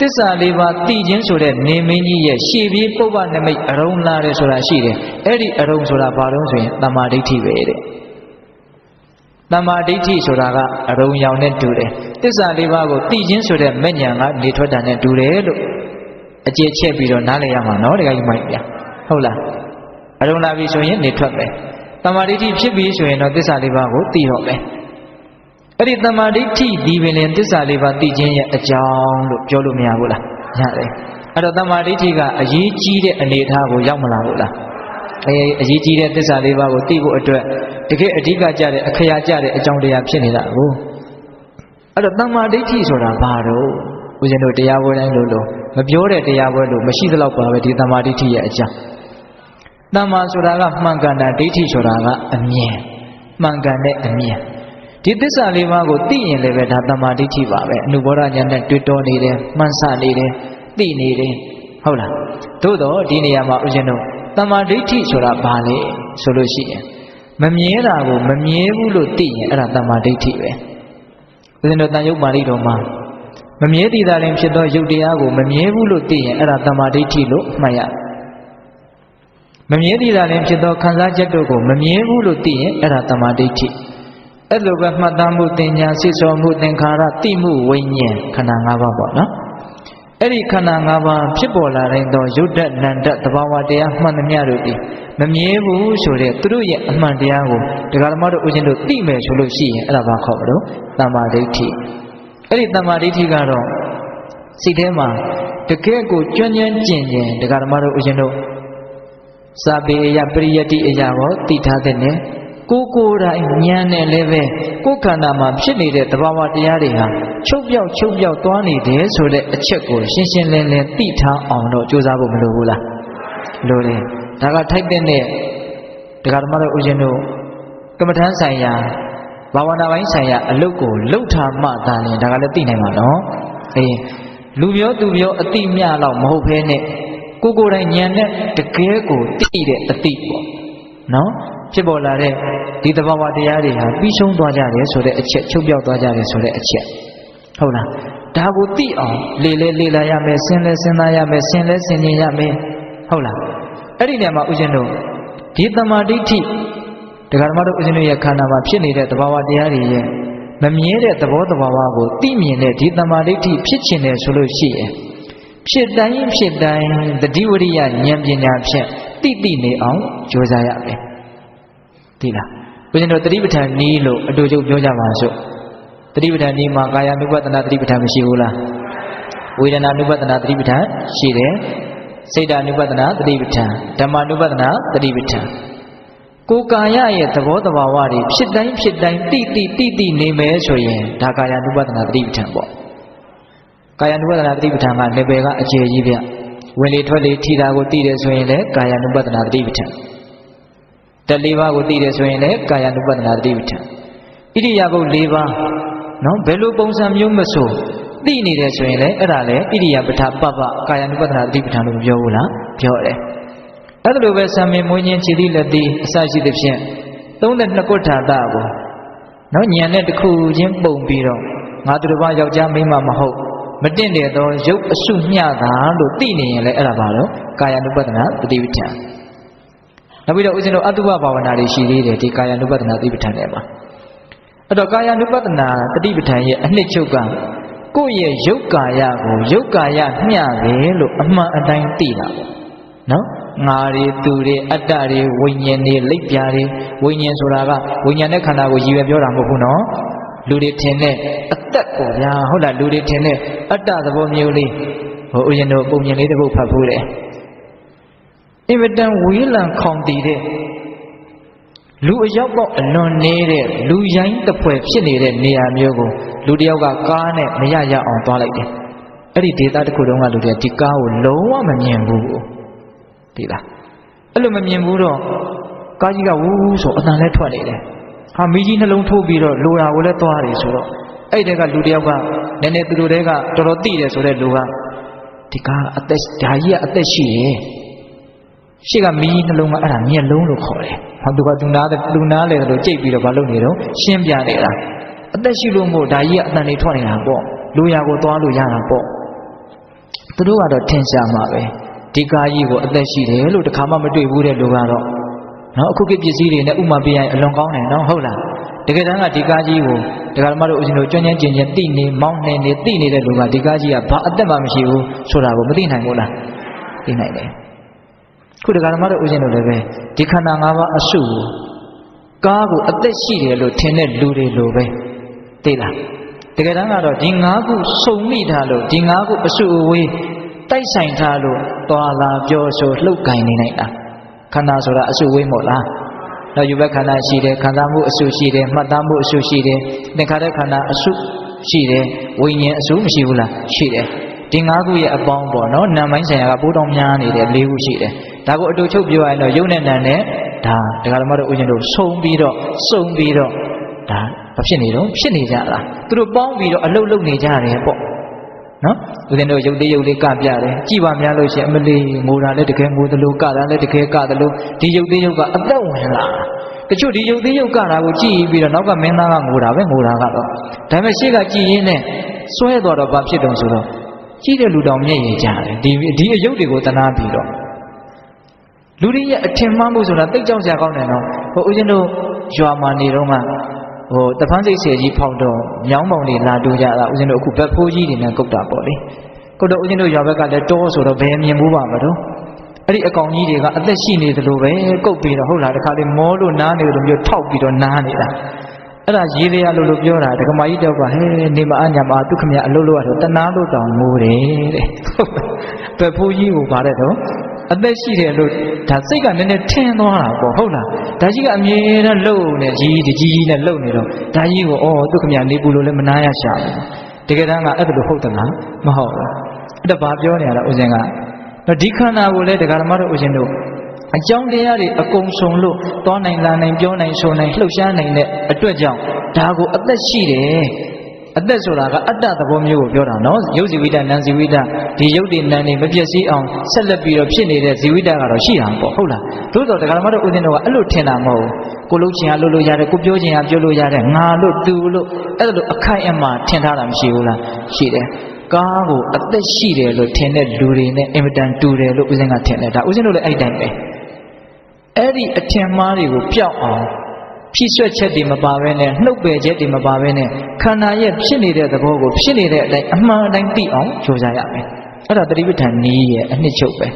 တစ္ဆာလေးပါးတည်ခြင်းဆိုတဲ့နေမင်းကြီးရဲ့ရှေ့ပြေးပုပ္ပနမိတ်အရုံလာတယ်ဆိုတာရှိတယ်အဲ့ဒီအရုံဆိုတာဘာလို့ဆိုရင်တမာဒိဋ္ဌိပဲတဲ့တမာဒိဋ္ဌိဆိုတာကအရုံရောင်နဲ့တူတယ်တစ္ဆာလေးပါးကိုတည်ခြင်းဆိုတဲ့မဉ္ဇဉ်ကနေထွက်တာနဲ့တူတယ်လို့အကျေချက်ပြီးတော့နားလည်ရမှာနော်တခါကြီးမိုက်ပြဟုတ်လားအရုံလာပြီဆိုရင်နေထွက်မယ်တမာဒိဋ္ဌိဖြစ်ပြီဆိုရင်တော့တစ္ဆာလေးပါးကိုတည်တော့မယ် အဲ့ဒီတမာဒိဋ္ဌိဒီပင်လင်တစ္ဆာလေးပါးတည်ခြင်းရဲ့အကြောင်းလို့ပြောလို့မရဘူးလားရတယ်အဲ့တော့တမာဒိဋ္ဌိကအရေးကြီးတဲ့အနေအထားကိုရောက်မလာဘူးလားအဲအရေးကြီးတဲ့သစ္စာလေးပါးကိုသိဖို့အတွက်တကယ်အဓိကကြတဲ့အခရာကြတဲ့အကြောင်းတရားဖြစ်နေတာကိုအဲ့တော့တမာဒိဋ္ဌိဆိုတာဘာတော့ဦးဇင်းတို့တရားပွဲတိုင်းလို့လို့မပြောတဲ့တရားပွဲလို့မရှိသလောက်ပါပဲဒီတမာဒိဋ္ဌိရဲ့အကြောင်းတမာဆိုတာကမှန်ကန်တာဒိဋ္ဌိဆိုတာကအမြင်မှန်ကန်တဲ့အမြင် ဒီသစ္စာလေးပါးကိုသိရင်လည်းပဲဒါတမာဒိဋ္ဌိပါပဲအနုဘောဓညာနဲ့တွေ့တော်နေတယ်မှန်ဆနေတယ်သိနေတယ်ဟုတ်လားသို့တော့ဒီနေရာမှာဦးဇင်းတို့တမာဒိဋ္ဌိဆိုတာဘာလဲဆိုလို့ရှိရင်မမြဲတာကိုမမြဲဘူးလို့သိရင်အဲ့ဒါတမာဒိဋ္ဌိပဲဦးဇင်းတို့တန်ရုပ်ပါဠိတော်မှာမမြဲတည်တာရင်ဖြစ်သောယုတ်တရားကိုမမြဲဘူးလို့သိရင်အဲ့ဒါတမာဒိဋ္ဌိလို့မှတ်ရမမြဲတည်တာရင်ဖြစ်သောခံစားချက်တို့ကိုမမြဲဘူးလို့သိရင်အဲ့ဒါတမာဒိဋ္ဌိ အဲ့လိုပဲမှတ်သားမှုတင်ညာစိစောမှုသင်္ခါရတိမှုဝိညာဉ်ခန္ဓာ၅ပါးပေါ့နော်အဲ့ဒီခန္ဓာ၅ပါးဖြစ်ပေါ်လာတဲ့သောယုတ်တနန္တသဘာဝတရားမှန်သမျှတို့ဒီမမြဲဘူးဆိုတဲ့သူတို့ရဲ့အမှန်တရားကိုဒကာဓမ္မတို့ဦးဇင်းတို့သိမယ်ဆိုလို့ရှိရင်အဲ့ဒါဘာခေါ်မလို့တမ္မာဒိဋ္ဌိအဲ့ဒီတမ္မာဒိဋ္ဌိကတော့စိတ်ထဲမှာတကယ်ကိုကျွမ်းကျွမ်းကျင်ကျင်ဒကာဓမ္မတို့ဦးဇင်းတို့စာပေအရာပရိယတ္တိအရာကိုသိထားတဲ့နဲ့ ကိုကိုယ်တိုင်ဉာဏ်နဲ့လည်းပဲကိုယ်ခန္ဓာမှာဖြစ်နေတဲ့သဘာဝတရားတွေဟာချုပ်ပြောက်ချုပ်ပြောက်သွားနေတယ်ဆိုတဲ့အချက်ကိုရှင်းရှင်းလင်းလင်းသိထားအောင်တော့ကြိုးစားဖို့မလိုဘူးလားလိုတယ်ဒါကထိုက်တဲ့နဲ့ဒကာဓမ္မတို့ဦးဇင်းတို့ကမ္မထမ်းဆိုင်ရာဘာဝနာပိုင်းဆိုင်ရာအလုပ်ကိုလှုပ်ထားမှသာရင်ဒါကလည်းသိနိုင်မှာနော်အေးလူပြောသူပြောအတိမြတော့မဟုတ်ဘဲနဲ့ကိုကိုယ်တိုင်ဉာဏ်နဲ့တကယ်ကိုသိတဲ့အတိပေါ့နော် ဖြစ်ပေါ်လာတဲ့ဒီသဘာဝတရားတွေဟာပြီးဆုံးသွားကြတယ်ဆိုတဲ့အချက်ချုပ်ပြောက်သွားကြတယ်ဆိုတဲ့အချက်ဟုတ်လားဒါကိုသိအောင်လေလေလေလာရမယ်စဉ်လဲစဉ်းစားရမယ်စဉ်လဲစဉ်းကျင်ရမယ်ဟုတ်လားအဲ့ဒီနေရာမှာဦးဇင်းတို့ဒီတမာဒိဋ္ဌိဒကာဓမ္မတို့ဦးဇင်းတို့ရဲ့ခန္ဓာမှာဖြစ်နေတဲ့သဘာဝတရားတွေရဲ့မမြဲတဲ့သဘောသဘာဝကိုသိမြင်တဲ့ဒီတမာဒိဋ္ဌိဖြစ်ခြင်းတယ်ဆိုလို့ရှိရင်ဖြစ်တိုင်းဖြစ်တိုင်းတတိဝရိယဉာဏ်ပညာဖြင့်တိတိနေအောင်ကြိုးစားရမယ် သိလားဦးဇင်းတို့တတိပဋ္ဌာန်နီးလို့အတူတူပြောကြပါစို့တတိပဋ္ဌာန်နီးမှာကာယ ानु ပတနာတတိပဋ္ဌာန်မရှိဘူးလားဝေဒနာ ानु ပတနာတတိပဋ္ဌာန်ရှိတယ်စိတ်ဓာ ानु ပတနာတတိပဋ္ဌာန်ဓမ္မ ानु ပတနာတတိပဋ္ဌာန်ကိုယ်ကာယရဲ့သဘောတဘာဝတွေဖြစ်တိုင်းဖြစ်တိုင်းတိတိတိတိနေမယ်ဆိုရင်ဒါကာယ ानु ပတနာတတိပဋ္ဌာန်ပေါ့ကာယ ानु ပတနာတတိပဋ္ဌာန်ကလေပယ်ကအခြေကြီးဗျဝင်လေထွက်လေထိတာကိုသိတယ်ဆိုရင်လည်းကာယ ानु ပတနာတတိပဋ္ဌာန် တလေးပါးကိုသိတယ်ဆိုရင်လည်းကာယ ानु ပတနာတတိပဋ္ဌာန်ဣရိယာပုတ်၄ပါးနော်ဘယ်လိုပုံစံမျိုးမဆိုသိနေတယ်ဆိုရင်လည်းအဲ့ဒါလည်းဣရိယာပဋ္ဌပပ္ပကာယ ानु ပတနာတတိပဋ္ဌာန်လို့ပြောဘူးလားပြောတယ်အဲ့ဒါလိုပဲဆံမင်မွေးခြင်းခြေသီးလက်သီးအစရှိသဖြင့်32ကုဋ္ဌာတကိုနော်ညံနဲ့တစ်ခုချင်းပုံပြီးတော့ငါသူတစ်ပါးယောက်ျားမိန်းမမဟုတ်မတင့်တယ်သောရုပ်အစုမျှတာလို့သိနေရင်လည်းအဲ့ဒါပါတော့ကာယ ानु ပတနာတတိပဋ္ဌာန် နောက်ပြီးတော့ဦးဇင်းတို့အတုပဘာဝနာတွေရှိသေးတယ်ဒီကာယ ानु ပတနာတတိပဋ္ဌာန်ထဲမှာအဲ့တော့ကာယ ानु ပတနာတတိပဋ္ဌာန်ရဲ့အနှစ်ချုပ်ကကိုယ့်ရဲ့ရုပ်ကာယကိုရုပ်ကာယမျှတယ်လို့အမှန်အတိုင်းသိတာပေါ့နော်ငါတွေသူတွေအတ္တတွေဝိညာဉ်တွေလိပ်ပြာတွေဝိညာဉ်ဆိုတာကဝိညာဉ်နဲ့ခန္ဓာကိုရည်ရွယ်ပြောတာမဟုတ်ဘူးနော်လူတွေထင်တဲ့အသက်ပေါ့ဗျာဟုတ်လားလူတွေထင်တဲ့အတ္တသဘောမျိုးလေးဟိုဦးဇင်းတို့ပုံမြင်လေးတစ်ပုဒ်ဖတ်ဖို့တယ် အင်မတန်ဝေးလံခေါင်တည်တဲ့လူအယောက်တော့အလွန်နေတဲ့လူရိုင်းတစ်ဖွဲ့ဖြစ်နေတဲ့နေရာမျိုးကိုလူတယောက်ကကားနဲ့မရရအောင်သွားလိုက်တယ်အဲ့ဒီဒေတာတစ်ခုလုံးကလူတွေကဒီကားကိုလုံးဝမမြင်ဘူးဒီလားအဲ့လိုမမြင်ဘူးတော့ကားကြီးကဝူးဝူးဆိုအတန်လဲထွက်နေတယ်ဟာမိကြီးနှလုံးထိုးပြီးတော့လိုရာကိုလည်းသွားတယ်ဆိုတော့အဲ့တဲ့ကလူတယောက်ကနည်းနည်းသူတို့တဲကတော်တော်တိတယ်ဆိုတဲ့လူကဒီကားအသက်ဒါကြီးကအသက်ရှိရဲ့ ရှေ့ကမီးနှလုံးကအဲ့ဒါမျက်လုံးလို့ခေါ်တယ်ဟောသူကသူနာသူနာလေလို့ကြိတ်ပြီးတော့မလုပ်နေတော့ရှင်းပြနေတာအသက်ရှိလို့မို့ဒါကြီးကအတန်တွေထွက်နေတာပေါ့လူရကိုသွားလို့ရတာပေါ့သူတို့ကတော့ထင်ရှားမှာပဲဒီကားကြီးကိုအသက်ရှိတယ်လို့တခါမှမတွေ့ဘူးတဲ့လူကတော့နော်အခုခေတ်ပစ္စည်းတွေနဲ့ဥမာပေးရင်အလွန်ကောင်းတယ်နော်ဟုတ်လားတကယ်တမ်းကဒီကားကြီးကိုဒကာဓမ္မတို့ဦးဇင်းတို့ကြွញ្ကျန်းကျင်ကျင်တိနေမောင်းနေနေတိနေတဲ့လူကဒီကားကြီးကဘာအသက်မှမရှိဘူးဆိုတာကိုမသိနိုင်ဘူးလားသိနိုင်တယ် ခုဒကာဓမ္မတို့ဦးဇင်းတို့လည်းပဲဒီခန္ဓာ၅ပါးအစုကိုကားကိုအသက်ရှိတယ်လို့ထင်တဲ့လူတွေလိုပဲသိလားတကယ်တမ်းကတော့ဒီ၅ခုစုံမိထားလို့ဒီ၅ခုအစုအဝေးတိုက်ဆိုင်ထားလို့သွားလာပြောဆိုလှုပ်ကင်နေနိုင်တာခန္ဓာဆိုတာအစုဝေးမို့လားတော့ယူဘက်ခန္ဓာရှိတယ်ခံစားမှုအစုရှိတယ်မှတ်သားမှုအစုရှိတယ်သင်္ခါရခန္ဓာအစုရှိတယ်ဝိညာဉ်အစုမရှိဘူးလားရှိတယ်ဒီ၅ခုရဲ့အပေါင်းပေါ့နော်နာမိုင်းဆိုင်ရာကပိုးတော်များနေတယ်၄ခုရှိတယ် ဒါကိုအတူချုပ်ပြောရရင်တော့ယုံနဲ့နံနဲ့ဒါဒကာဓမ္မတို့ဦးဇင်းတို့ဆုံပြီးတော့စုံပြီးတော့ဒါဘာဖြစ်နေတော့ဖြစ်နေကြလားသူတို့ပေါင်းပြီးတော့အလုတ်လုတ်နေကြတယ်ပေါ့နော်ဦးဇင်းတို့ရုပ်သေးရုပ်လေးကပြတယ်ကြည်ပါများလို့ရှိရင်အမလေးငိုတာလည်းတကယ်ငိုသလိုကတာလည်းတကယ်ကသလိုဒီရုပ်သေးရုပ်ကအသက်ဝင်လာတချို့ဒီရုပ်သေးရုပ်ကတာကိုကြည်ပြီးတော့နောက်ကမင်းသားကငိုတာပဲငိုတာကတော့ဒါပေမဲ့ရှေ့ကကြည်ရင်းနဲ့စွဲသွားတော့ဘာဖြစ်တုံဆိုတော့ကြည့်တဲ့လူတောင်မျက်ရည်ကျတယ်ဒီဒီအယုတ်တွေကိုတနာပြီးတော့ လူတွေရဲ့အထင်မှားမှုဆိုတာတိတ်ကြောက်စရာကောင်းတယ်နော်ဟိုဦးဇင်းတို့ရွာမှာနေတော့မှဟိုတဖန်းစိတ်ဆယ်ကြီးဖောက်တော့မြောင်းမောင်တွေလာတူကြတာဦးဇင်းတို့အခုဘက်ဖိုးကြီးတွေနဲ့ကုတ်တာပေါ့လေကုတ်တော့ဦးဇင်းတို့ရွာဘက်ကလည်းတောဆိုတော့ဘယ်မြင်ဘူးပါမတော့အဲ့ဒီအကောင်ကြီးတွေကအသက်ရှိနေသလိုပဲကုတ်ပြီးတော့ဟုတ်လားတခါလေးမောလို့နားနေလို့မျိုးထောက်ပြီးတော့နားနေတာအဲ့ဒါရေးရလို့လို့ပြောတာဒကမာကြီးတော့ကဟဲနေမအညာမသူခမရအလုပ်လုပ်ရတော့တနာလို့တောင်ငိုတယ်တဲ့ဘယ်ဖိုးကြီးကိုပါတဲ့တော့ အသက်ရှိတယ်လို့ဒါစိတ်ကနည်းနည်းထင်းသွားတာပေါ့ဟုတ်လားဒါကြီးကအမြဲတမ်းလှုပ်နေကြီးတကြီးကြီးနဲ့လှုပ်နေတော့ဒါကြီးကိုအော်သူခမရနေပူလို့လည်းမနာရရှာဘူးတကယ်တမ်းကအဲ့ဒါလို့ဟုတ်တယ်လားမဟုတ်ဘူးအဲ့ဒါဘာပြောနေရတာဦးဇင်ကဒီခန္ဓာကိုလည်းတရားဓမ္မတို့ဦးဇင်တို့အကြောင်းတရားတွေအကုန်စုံလို့သွားနိုင်လာနိုင်ပြောနိုင်ဆိုနိုင်လှုပ်ရှားနိုင်တဲ့အတွက်ကြောင့်ဒါကိုအသက်ရှိတယ် အသက်ဆိုတာကအတ္တသဘောမျိုးကိုပြောတာနော်ရုပ်ဇီဝိတနာမ်ဇီဝိတဒီရုပ်တွေနာမ်တွေမပြည့်စည်အောင်ဆက်လက်ပြီးတော့ဖြစ်နေတဲ့ဇီဝိတကတော့ရှိတာပေါ့ဟုတ်လားသို့တော်တရားဓမ္မတို့ဦးဇင်းတော်ကအဲ့လိုထင်တာမဟုတ်ဘူးကိုလုံးချင်ဟာလို့လို့ရတယ်ကိုပြောချင်ဟာပြောလို့ရတယ်ငါလို့သူလို့အဲ့လိုအခိုင်အမာထင်ထားတာမရှိဘူးလားရှိတယ်ကားကိုအသက်ရှိတယ်လို့ထင်တဲ့လူတွေနဲ့အင်မတန်တူတယ်လို့ဦးဇင်းကထင်တယ်ဒါဦးဇင်းတို့လည်းအဲ့တိုင်းပဲအဲ့ဒီအထင်မှားတွေကိုပျောက်အောင် ဖြည့်ဆွက်ချက်တွေမပါဘဲနဲ့နှုတ်ပယ်ချက်တွေမပါဘဲနဲ့ခန္ဓာရဲ့ဖြစ်နေတဲ့သဘောကိုဖြစ်နေတဲ့အတိုင်းအမှန်အတိုင်းသိအောင်ကြိုးစားရမယ်အဲ့ဒါတတိပဋ္ဌာန်နည်းရဲ့အနှစ်ချုပ်ပဲ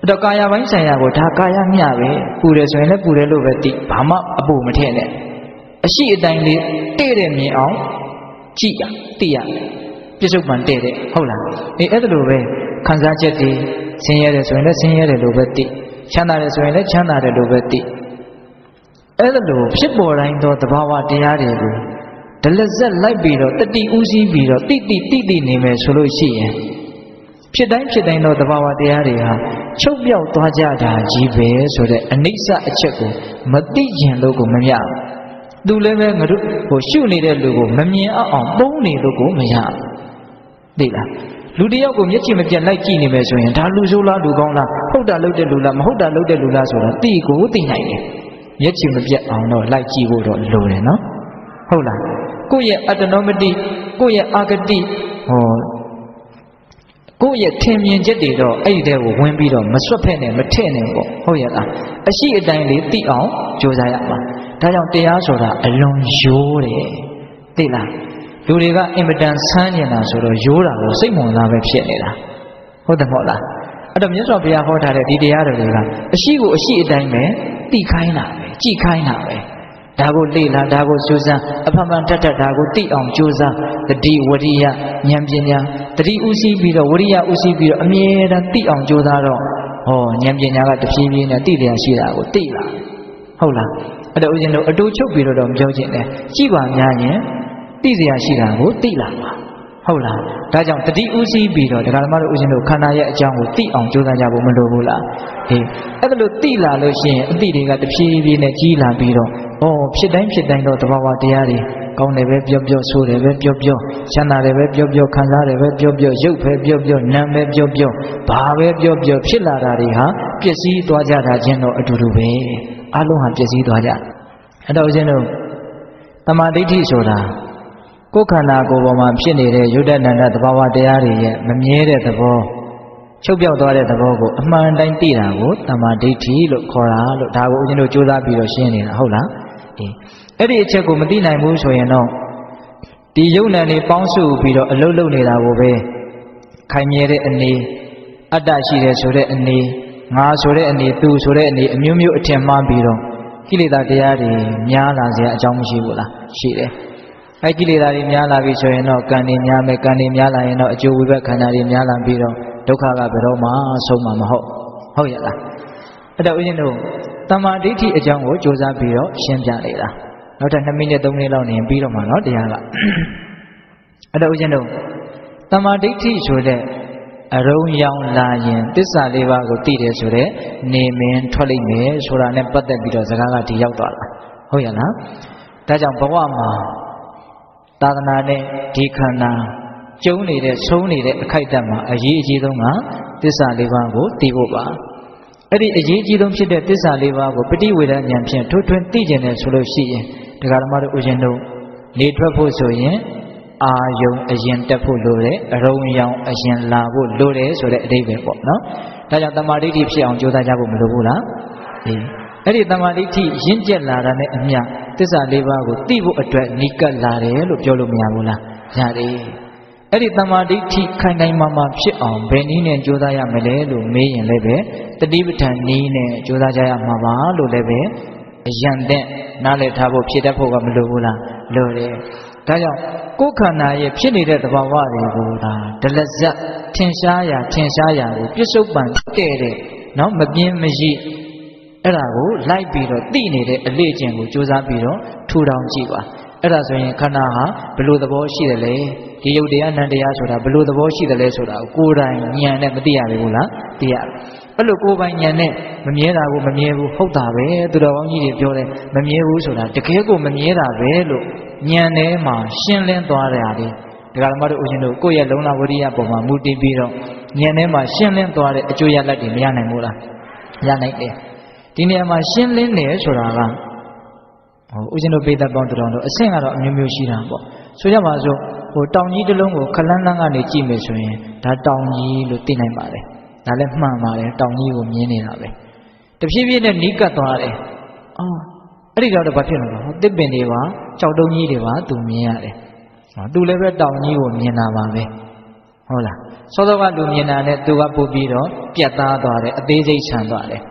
အဲ့တော့ကာယပိုင်းဆိုင်ရာကိုဒါကာယမျှပဲပူတယ်ဆိုရင်လည်းပူတယ်လို့ပဲသိဘာမှအပူမထည့်နဲ့အရှိအတိုင်းလေးတဲ့တဲ့မြင်အောင်ကြည့်ရသိရပြစ္ဆုတ်ပန်တဲ့တဲ့ဟုတ်လားအေးအဲ့ဒါလိုပဲခံစားချက်တွေဆင်းရဲတယ်ဆိုရင်လည်းဆင်းရဲတယ်လို့ပဲသိချမ်းသာတယ်ဆိုရင်လည်းချမ်းသာတယ်လို့ပဲသိ အဲ့ဒါလိုဖြစ်ပေါ်တိုင်းသောသဘာဝတရားတွေကိုဒလဇက်လိုက်ပြီးတော့တတိဥစည်းပြီးတော့တိတိတိတိနေမယ်ဆိုလို့ရှိရင်ဖြစ်တိုင်းဖြစ်တိုင်းသောသဘာဝတရားတွေဟာချုပ်ပြောက်သွားကြတာကြီးပဲဆိုတဲ့အနိစ္စအချက်ကိုမသိကျင်လို့ကိုမရဘူးသူလည်းပဲငါတို့ဟိုရှုနေတဲ့လူကိုမမြင်အောင်ပုံနေလို့ကိုမရဘူးသိလားလူတယောက်ကိုမျက်ခြေမပြတ်လိုက်ကြည့်နေမယ်ဆိုရင်ဒါလူဆိုးလားလူကောင်းလားဟုတ်တာလုပ်တဲ့လူလားမဟုတ်တာလုပ်တဲ့လူလားဆိုတာသိကိုသိနိုင်တယ် မျက်ခြေမပြတ်အောင်တော့လိုက်ကြည့်ဖို့တော့လိုတယ်နော်ဟုတ်လားကိုယ့်ရဲ့အတ္တနောမတိကိုယ့်ရဲ့အာဂတိဟောကိုယ့်ရဲ့ထင်မြင်ချက်တွေတော့အဲ့ဒီတဲ့ကိုဝင်ပြီးတော့မစွတ်ဖက်နဲ့မထည့်နဲ့ပေါ့ဟုတ်ရဲ့လားအရှိအတိုင်းလေးသိအောင်ကြိုးစားရမှာဒါကြောင့်တရားဆိုတာအလွန်ရိုးတယ်သိလားလူတွေကအင်မတန်ဆန်းနေတာဆိုတော့ရိုးတာကိုစိတ်ဝင်စားပဲဖြစ်နေတာဟုတ်တယ်မဟုတ်လားအဲ့တော့မြတ်စွာဘုရားဟောထားတဲ့ဒီတရားတွေကအရှိကိုအရှိအတိုင်းပဲသိခိုင်းတာပဲ ကြည့်ခိုင်းတာပဲဒါကိုလေ့လာဒါကိုစူးစမ်းအဖမှန်တတ်တတ်ဒါကိုသိအောင်စူးစမ်းတတိဝရိယဉာဏ်ပညာတတိဥသိပြီးတော့ဝရိယဥသိပြီးတော့အမြဲတမ်းသိအောင်စူးစမ်းတော့ဟောဉာဏ်ပညာကတဖြည်းဖြည်းနဲ့သိတရားရှိတာကိုသိလာဟုတ်လားအဲ့တော့ဦးဇင်းတို့အတူချုပ်ပြီးတော့မပြောချင်တယ်ရှိပါများရင်သိစရာရှိတာကိုသိလာပါ ဟုတ်လားဒါကြောင့်တတိဥစည်းပြီးတော့ဒကာဓမ္မတို့ဦးဇင်းတို့ခန္ဓာရဲ့အကြောင်းကိုသိအောင်ကြိုးစားကြဖို့မလိုဘူးလားဟေးအဲ့ဒါလို့သိလာလို့ရှိရင်အတိတွေကတဖြည်းဖြည်းနဲ့ကြီးလာပြီးတော့ဩဖြစ်တိုင်းဖြစ်တိုင်းတော့တဘာဝတရားတွေကောင်းတယ်ပဲပြောပြောဆိုတယ်ပဲပြောပြောချမ်းသာတယ်ပဲပြောပြောခံစားတယ်ပဲပြောပြောရုပ်ပဲပြောပြောနာမ်ပဲပြောပြောဘာပဲပြောပြောဖြစ်လာတာတွေဟာပျက်စီးသွားကြတာချင်းတော့အတူတူပဲအလုံးဟာပျက်စီးသွားကြအဲ့တော့ဦးဇင်းတို့တမာဒိဋ္ဌိဆိုတာ ကိုယ်ခန္ဓာကိုယ်ပေါ်မှာဖြစ်နေတဲ့ယုဒ္ဓနန္ဒသဘာဝတရားတွေရဲ့မမြဲတဲ့သဘောချုပ်ပြောက်သွားတဲ့သဘောကိုအမှန်တိုင်းသိတာကိုတမာဒိဋ္ဌိလို့ခေါ်တာလို့ဒါကိုဦးဇင်းတို့ကြိုးစားပြီးတော့ရှင်းနေတာဟုတ်လားအေးအဲ့ဒီအချက်ကိုမသိနိုင်ဘူးဆိုရင်တော့ဒီယုံနံတွေပေါင်းစုပြီးတော့အလုတ်လုတ်နေတာကိုပဲခိုင်မြဲတဲ့အနေအတ္တရှိတယ်ဆိုတဲ့အနေငါဆိုတဲ့အနေသူဆိုတဲ့အနေအမျိုးမျိုးအထင်မှားပြီးတော့ကိလေသာတရားတွေများလာစရာအကြောင်းမရှိဘူးလားရှိတယ် အဲကိလေသာတွေများလာပြီဆိုရင်တော့ကံတွေများမယ်ကံတွေများလာရင်တော့အကျိုးဝိဘက်ခန္ဓာတွေများလာပြီးတော့ဒုက္ခကဘယ်တော့မှဆုံးမှာမဟုတ်ဟုတ်ရလားအဲ့တော့ဦးဇင်းတို့တမာဒိဋ္ဌိအကြောင်းကိုစ조사ပြီးတော့ရှင်းပြနေတာနောက်ထပ်2မိနစ်3မိနစ်လောက်နေပြီးတော့မှနော်တရားကအဲ့တော့ဦးဇင်းတို့တမာဒိဋ္ဌိဆိုတဲ့အရုံရောင်လာရင်တစ္ဆာလေးပါးကိုသိတယ်ဆိုတဲ့နေမင်းထွက်လိမ့်မယ်ဆိုတာနဲ့ပတ်သက်ပြီးတော့စကားကဒီရောက်သွားတာဟုတ်ရလားဒါကြောင့်ဘဝမှာ သာသနာနဲ့ဒီခန္ဓာကျုံနေတဲ့ဆုံးနေတဲ့အခိုက်အတန့်မှာအရေးအကြီးဆုံးကတစ္ဆာလေးပါးကိုသိဖို့ပါအဲ့ဒီအရေးကြီးဆုံးဖြစ်တဲ့တစ္ဆာလေးပါးကိုပฏิဝေဒဉာဏ်ဖြင့်ထွတ်ထွန်းသိကျင်တယ်ဆိုလို့ရှိရင်ဒကာဓမ္မတို့ဥရှင်တို့နေထွက်ဖို့ဆိုရင်အာယုံအရင်တက်ဖို့လိုတယ်အရုံရောင်အရင်လာဖို့လိုတယ်ဆိုတဲ့အဓိပ္ပာယ်ပေါ့နော်ဒါကြောင့်တမာဒိဋ္ဌိဖြစ်အောင်ကြိုးစားကြဖို့မလိုဘူးလားအေး အဲ့ဒီတမာဒိဋ္ဌိရင့်ကျက်လာတာနဲ့အမျှသစ္စာလေးပါးကိုသိဖို့အတွက်နိကတ်လာတယ်လို့ပြောလို့မရဘူးလားရတယ်အဲ့ဒီတမာဒိဋ္ဌိခိုင်ခိုင်မာမာဖြစ်အောင်ဘယ်နည်းနဲ့ကြိုးစားရမလဲလို့မေးရင်လည်းပဲတတိပဋ္ဌာန်နည်းနဲ့ကြိုးစားကြရမှာပါလို့လည်းပဲအယံတဲ့နားလည်ထားဖို့ဖြစ်တတ်ဖို့ကမလိုဘူးလားလိုတယ်ဒါကြောင့်ကိုယ်ခန္ဓာရဲ့ဖြစ်နေတဲ့သဘာဝတွေကိုဒါဒလဇတ်ထင်ရှားရာထင်ရှားရာကိုပြစ္ဆုတ်ပံတဲ့တဲ့နော်မပြင်းမရှိ အဲ့ဒါကိုလိုက်ပြီးတော့သိနေတဲ့အလေးကျင့်ကိုစူးစမ်းပြီးတော့ထူထောင်ကြည့်ပါအဲ့ဒါဆိုရင်ခန္ဓာဟာဘယ်လိုသဘောရှိတယ်လဲဒီယုတ်တရားနံတရားဆိုတာဘယ်လိုသဘောရှိတယ်လဲဆိုတာကိုကိုယ်တိုင်ဉာဏ်နဲ့မသိရဘူးလားသိရတယ်အဲ့လိုကိုယ်ပိုင်ဉာဏ်နဲ့မမြဲတာကိုမမြဲဘူးဟုတ်တာပဲသူတော်ကောင်းကြီးတွေပြောတယ်မမြဲဘူးဆိုတာတကယ်ကိုမမြဲတာပဲလို့ဉာဏ်ထဲမှာရှင်းလင်းသွားတယ်ဟာဒီဒကာဓမ္မတို့ဦးရှင်တို့ကိုယ့်ရဲ့လုံလဝရိယပုံမှာမူတည်ပြီးတော့ဉာဏ်ထဲမှာရှင်းလင်းသွားတဲ့အကျိုးရလဒ်တွေမရနိုင်ဘူးလားရနိုင်တယ် ဒီနေရာမှာရှင်းလင်းတယ်ဆိုတာကဟိုဦးရှင်တို့ပိသက်ပေါင်းတော်တို့အဆင့်ကတော့အမျိုးမျိုးရှိတာပေါ့ဆိုကြပါစို့ဟိုတောင်ကြီးတစ်လုံးကိုခလန်းလန်းကနေကြည့်မယ်ဆိုရင်ဒါတောင်ကြီးလို့သိနိုင်ပါတယ်ဒါလည်းမှန်ပါတယ်တောင်ကြီးကိုမြင်နေတာပဲတဖြည်းဖြည်းနဲ့နီးကပ်သွားတယ်အော်အဲ့ဒီတော့ဘာဖြစ်လဲဟောတစ်ပင်တွေပါကြောက်တုံးကြီးတွေပါသူမြင်ရတယ်ဟောသူလည်းပဲတောင်ကြီးကိုမြင်တာပါပဲဟုတ်လားစောစောကလူမြင်တာနဲ့သူကပို့ပြီးတော့ပြတ်သားသွားတယ်အသေးစိတ်ခြံသွားတယ်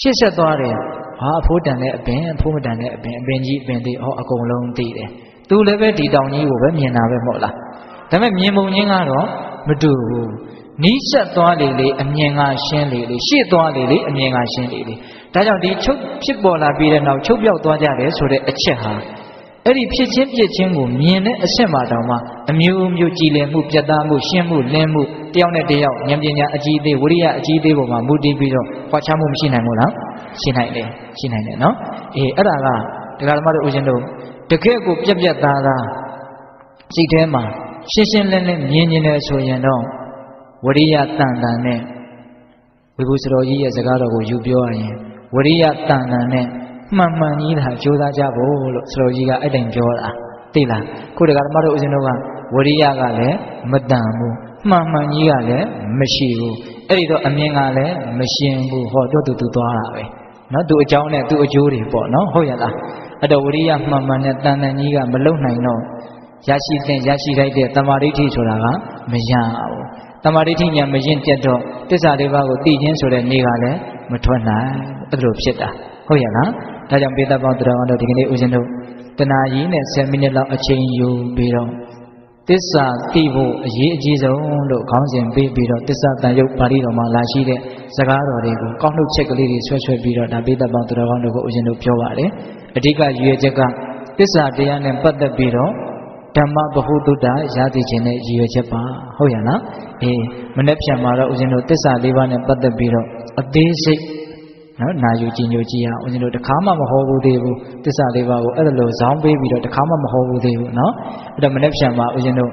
ရှစ်ဆက်သွားတယ်ဟာအဖိုးတန်တဲ့အပင်အဖိုးမတန်တဲ့အပင်အပင်ကြီးအပင်သေးဟောအကုန်လုံးသိတယ်သူလည်းပဲဒီတောင်ကြီးကိုပဲမြင်တာပဲမဟုတ်လားဒါပေမဲ့မြင်ပုံချင်းကတော့မတူဘူးနီးဆက်သွားလေလေအမြင်ကရှင်းလေလေရှေ့သွားလေလေအမြင်ကရှင်းလေလေဒါကြောင့်ဒီချုပ်ဖြစ်ပေါ်လာပြီးတဲ့နောက်ချုပ်ပြောက်သွားကြတယ်ဆိုတဲ့အချက်ဟာ အဲ့ဒီဖြစ်ချင်းပြစ်ချင်းကိုမြင်တဲ့အဆင့်မှာတောင်မှအမျိုးမျိုးကြည်လင်မှုပြတ်သားမှုရှင်းမှုလင်းမှုတယောက်နဲ့တယောက်ဉာဏ်ပညာအကြီးသေးဝိရိယအကြီးသေးပုံမှာမူတည်ပြီးတော့ခွာခြားမှုမရှိနိုင်ဘူးလားရှိနိုင်တယ်ရှိနိုင်တယ်နော်အေးအဲ့ဒါကဒကာဓမ္မတို့ဦးဇင်းတို့တကယ့်ကိုပြက်ပြက်သားသားစိတ်ထဲမှာရှင်းရှင်းလင်းလင်းမြင်မြင်နေဆိုရင်တော့ဝရိယတန်တန်နဲ့ဝိဘုစတော်ကြီးရဲ့စကားတော်ကိုယူပြောရရင်ဝရိယတန်တန်နဲ့ မှန်မှန်ကြီးတာကြိုးစားကြဖို့လို့စတော်ကြီးကအဲ့တိုင်ပြောတာသိလားခုတကဓမ္မတို့ဦးဇင်းတို့ကဝရိယကလည်းမတန်ဘူးမှန်မှန်ကြီးကလည်းမရှိဘူးအဲ့ဒီတော့အမြင်ကလည်းမရှင်းဘူးဟောတော့သူသူသွားတာပဲနော်သူအကြောင်းနဲ့သူအကျိုးတွေပေါ့နော်ဟုတ်ရလားအဲ့တော့ဝရိယမှန်မှန်နဲ့တန်တန်ကြီးကမလုံနိုင်တော့ရရှိတဲ့ရရှိလိုက်တဲ့တမာဒိဋ္ဌိဆိုတာကမရဘူးတမာဒိဋ္ဌိညာမရင်တက်တော့တစ္ဆာလေးပါးကိုသိခြင်းဆိုတဲ့နေ့ကလည်းမထွက်နိုင်အဲ့လိုဖြစ်တာဟုတ်ရလား ဒါကြောင့်ပေတပေါင်းတရားတော်ဒီကနေ့ဦးဇင်းတို့တနာကြီးနဲ့10မိနစ်လောက်အချိန်ယူပြီးတော့သစ္စာသိဖို့အရေးအကြီးဆုံးလို့ခေါင်းစဉ်ပေးပြီးတော့သစ္စာတန်ရုပ်ပါဠိတော်မှာလာရှိတဲ့စကားတော်တွေကိုကောက်နှုတ်ချက်ကလေးတွေဆွဲဆွဲပြီးတော့ဒါပေတပေါင်းတရားကောင်းတို့ကိုဦးဇင်းတို့ပြောပါတယ်အဓိကရည်ရွယ်ချက်ကသစ္စာတရားနဲ့ပတ်သက်ပြီးတော့ဓမ္မဗဟုသုတ္တရသိခြင်းနဲ့ရည်ရွယ်ချက်ပါဟုတ်ရလားအေးမနေ့ပြန်မှာတော့ဦးဇင်းတို့သစ္စာလေးပါးနဲ့ပတ်သက်ပြီးတော့အသေးစိတ် နော်နာယူကြည်ညိုကြည်ရအောင်ဦးဇင်းတို့တခါမှမဟောဘူးသေးဘူးတစ္ဆာလေးပါးကိုအဲ့ဒါလို့ဇောင်းပေးပြီးတော့တခါမှမဟောဘူးသေးဘူးနော်အဲ့တော့မနေ့ပြန်မှာဦးဇင်းတို့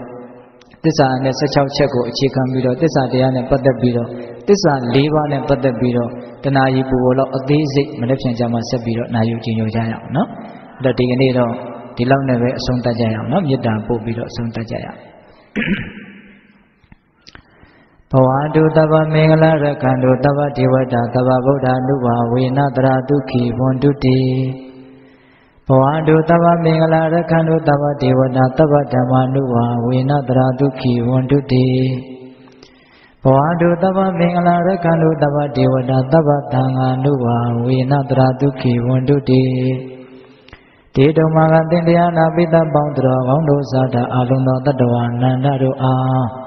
တစ္ဆာနဲ့16ချက်ကိုအခြေခံပြီးတော့တစ္ဆာတရားနဲ့ပတ်သက်ပြီးတော့တစ္ဆာ၄ပါးနဲ့ပတ်သက်ပြီးတော့တဏှာကြီးပူပေါ်တော့အသေးစိတ်မနေ့ပြန်ကြမှာဆက်ပြီးတော့နာယူကြည်ညိုကြရအောင်နော်အဲ့တော့ဒီကနေ့တော့ဒီလောက်နဲ့ပဲအဆုံးသတ်ကြရအောင်နော်မေတ္တာပို့ပြီးတော့အဆုံးသတ်ကြရအောင် ဘဝတုတဗ္ဗမင်္ဂလာရခန္တုတဗ္ဗဒေဝတာတဗ္ဗဗုဒ္ဓ ानु ဘာဝေနတရာဒုက္ခိဝန္တုတိဘဝတုတဗ္ဗမင်္ဂလာရခန္တုတဗ္ဗဒေဝတာတဗ္ဗဓမ္မာနုဘာဝေနတရာဒုက္ခိဝန္တုတိဘဝတုတဗ္ဗမင်္ဂလာရခန္တုတဗ္ဗဒေဝတာတဗ္ဗသံဃာနုဘာဝေနတရာဒုက္ခိဝန္တုတိတေတုံမာကသင်တရားနာပိတပေါင်းတော်ကောင်းတို့သာတာအလုံးသောတတ္တဝါနန္ဒတို့အား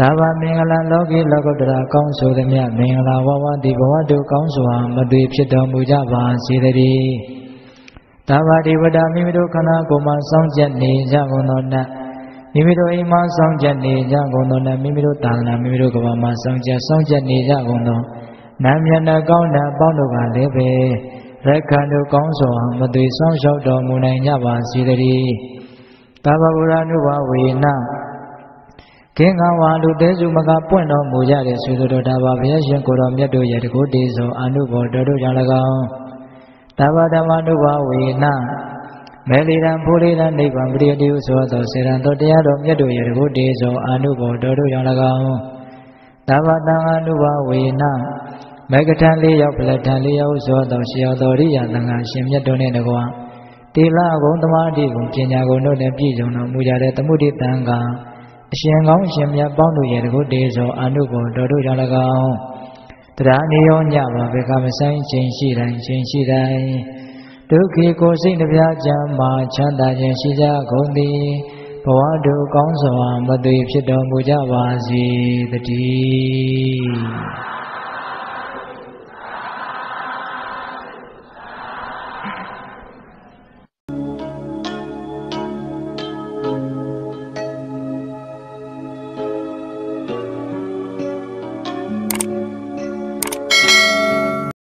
ဒါဗမင်္ဂလာလောကီလောကုတ္တရာကောင်းဆိုသည်မြမင်္ဂလာဝဝတိဘဝတုကောင်းစွာမသွေဖြစ်တော်မူကြပါစေတည်းဒါဗတိဝဒမိမိတို့ခန္ဓာကိုယ်မှာစောင့်ကြနေကြကုန်သောနတ်မိမိတို့အိမ်မှာစောင့်ကြနေကြကုန်သောနတ်မိမိတို့တာနာမိမိတို့ကဘာမှာစောင့်ကြစောင့်ကြနေကြကုန်သောနာမျက်နှာကောင်းတဲ့အပေါင်းတို့ကလည်းပဲရက္ခဏတို့ကောင်းစွာမသွေဆောင်လျှောက်တော်မူနိုင်ကြပါစေတည်းသာဝဗုဒ္ဓနုဘဝေန ကင်္ဂဝါလူသေးစုမကပွင့်တော်မူကြတဲ့ဆွေတော်တာပါဘုရားရှင်ကိုတော်မြတ်တို့ရဲ့တကုတေသောအနုဘောတော်တို့ကြောင့်၎င်းတဘာဓမ္မနုဘဝေနမေလီရန်ဖူလီရန်နိဗ္ဗာန်ပရိယတိဟုဆိုသောစေရန်တော်တရားတော်မြတ်တို့ရဲ့တကုတေသောအနုဘောတော်တို့ကြောင့်၎င်းတဘာတံအနုဘဝေနမေကထံလေးရောက်ပလထံလေးရောက်ဆိုသောရှေယောတော်ရိယသံဃာရှင်မြတ်တို့နှင့်တကွာတိလဂုံသမာဓိဂုံပညာဂုံတို့နှင့်ပြည့်စုံတော်မူကြတဲ့သမုဒိတံဃာ အရှင်ကောင်းအရှင်မြတ်ပေါင်းတို့ရဲ့တကုတေသောအာနုဘောတော်တို့ကြောင့်၎င်းတရားနေရောညပါဘေကမဆိုင်ခြင်းရှိတိုင်းခြင်းရှိတိုင်းဒုက္ခိကိုစိတ်နှပြချမ်းမာချမ်းသာခြင်းရှိကြကုန်သည်ဘဝတို့ကောင်းစွာမသွေဖြစ်တော်မူကြပါစေတည်း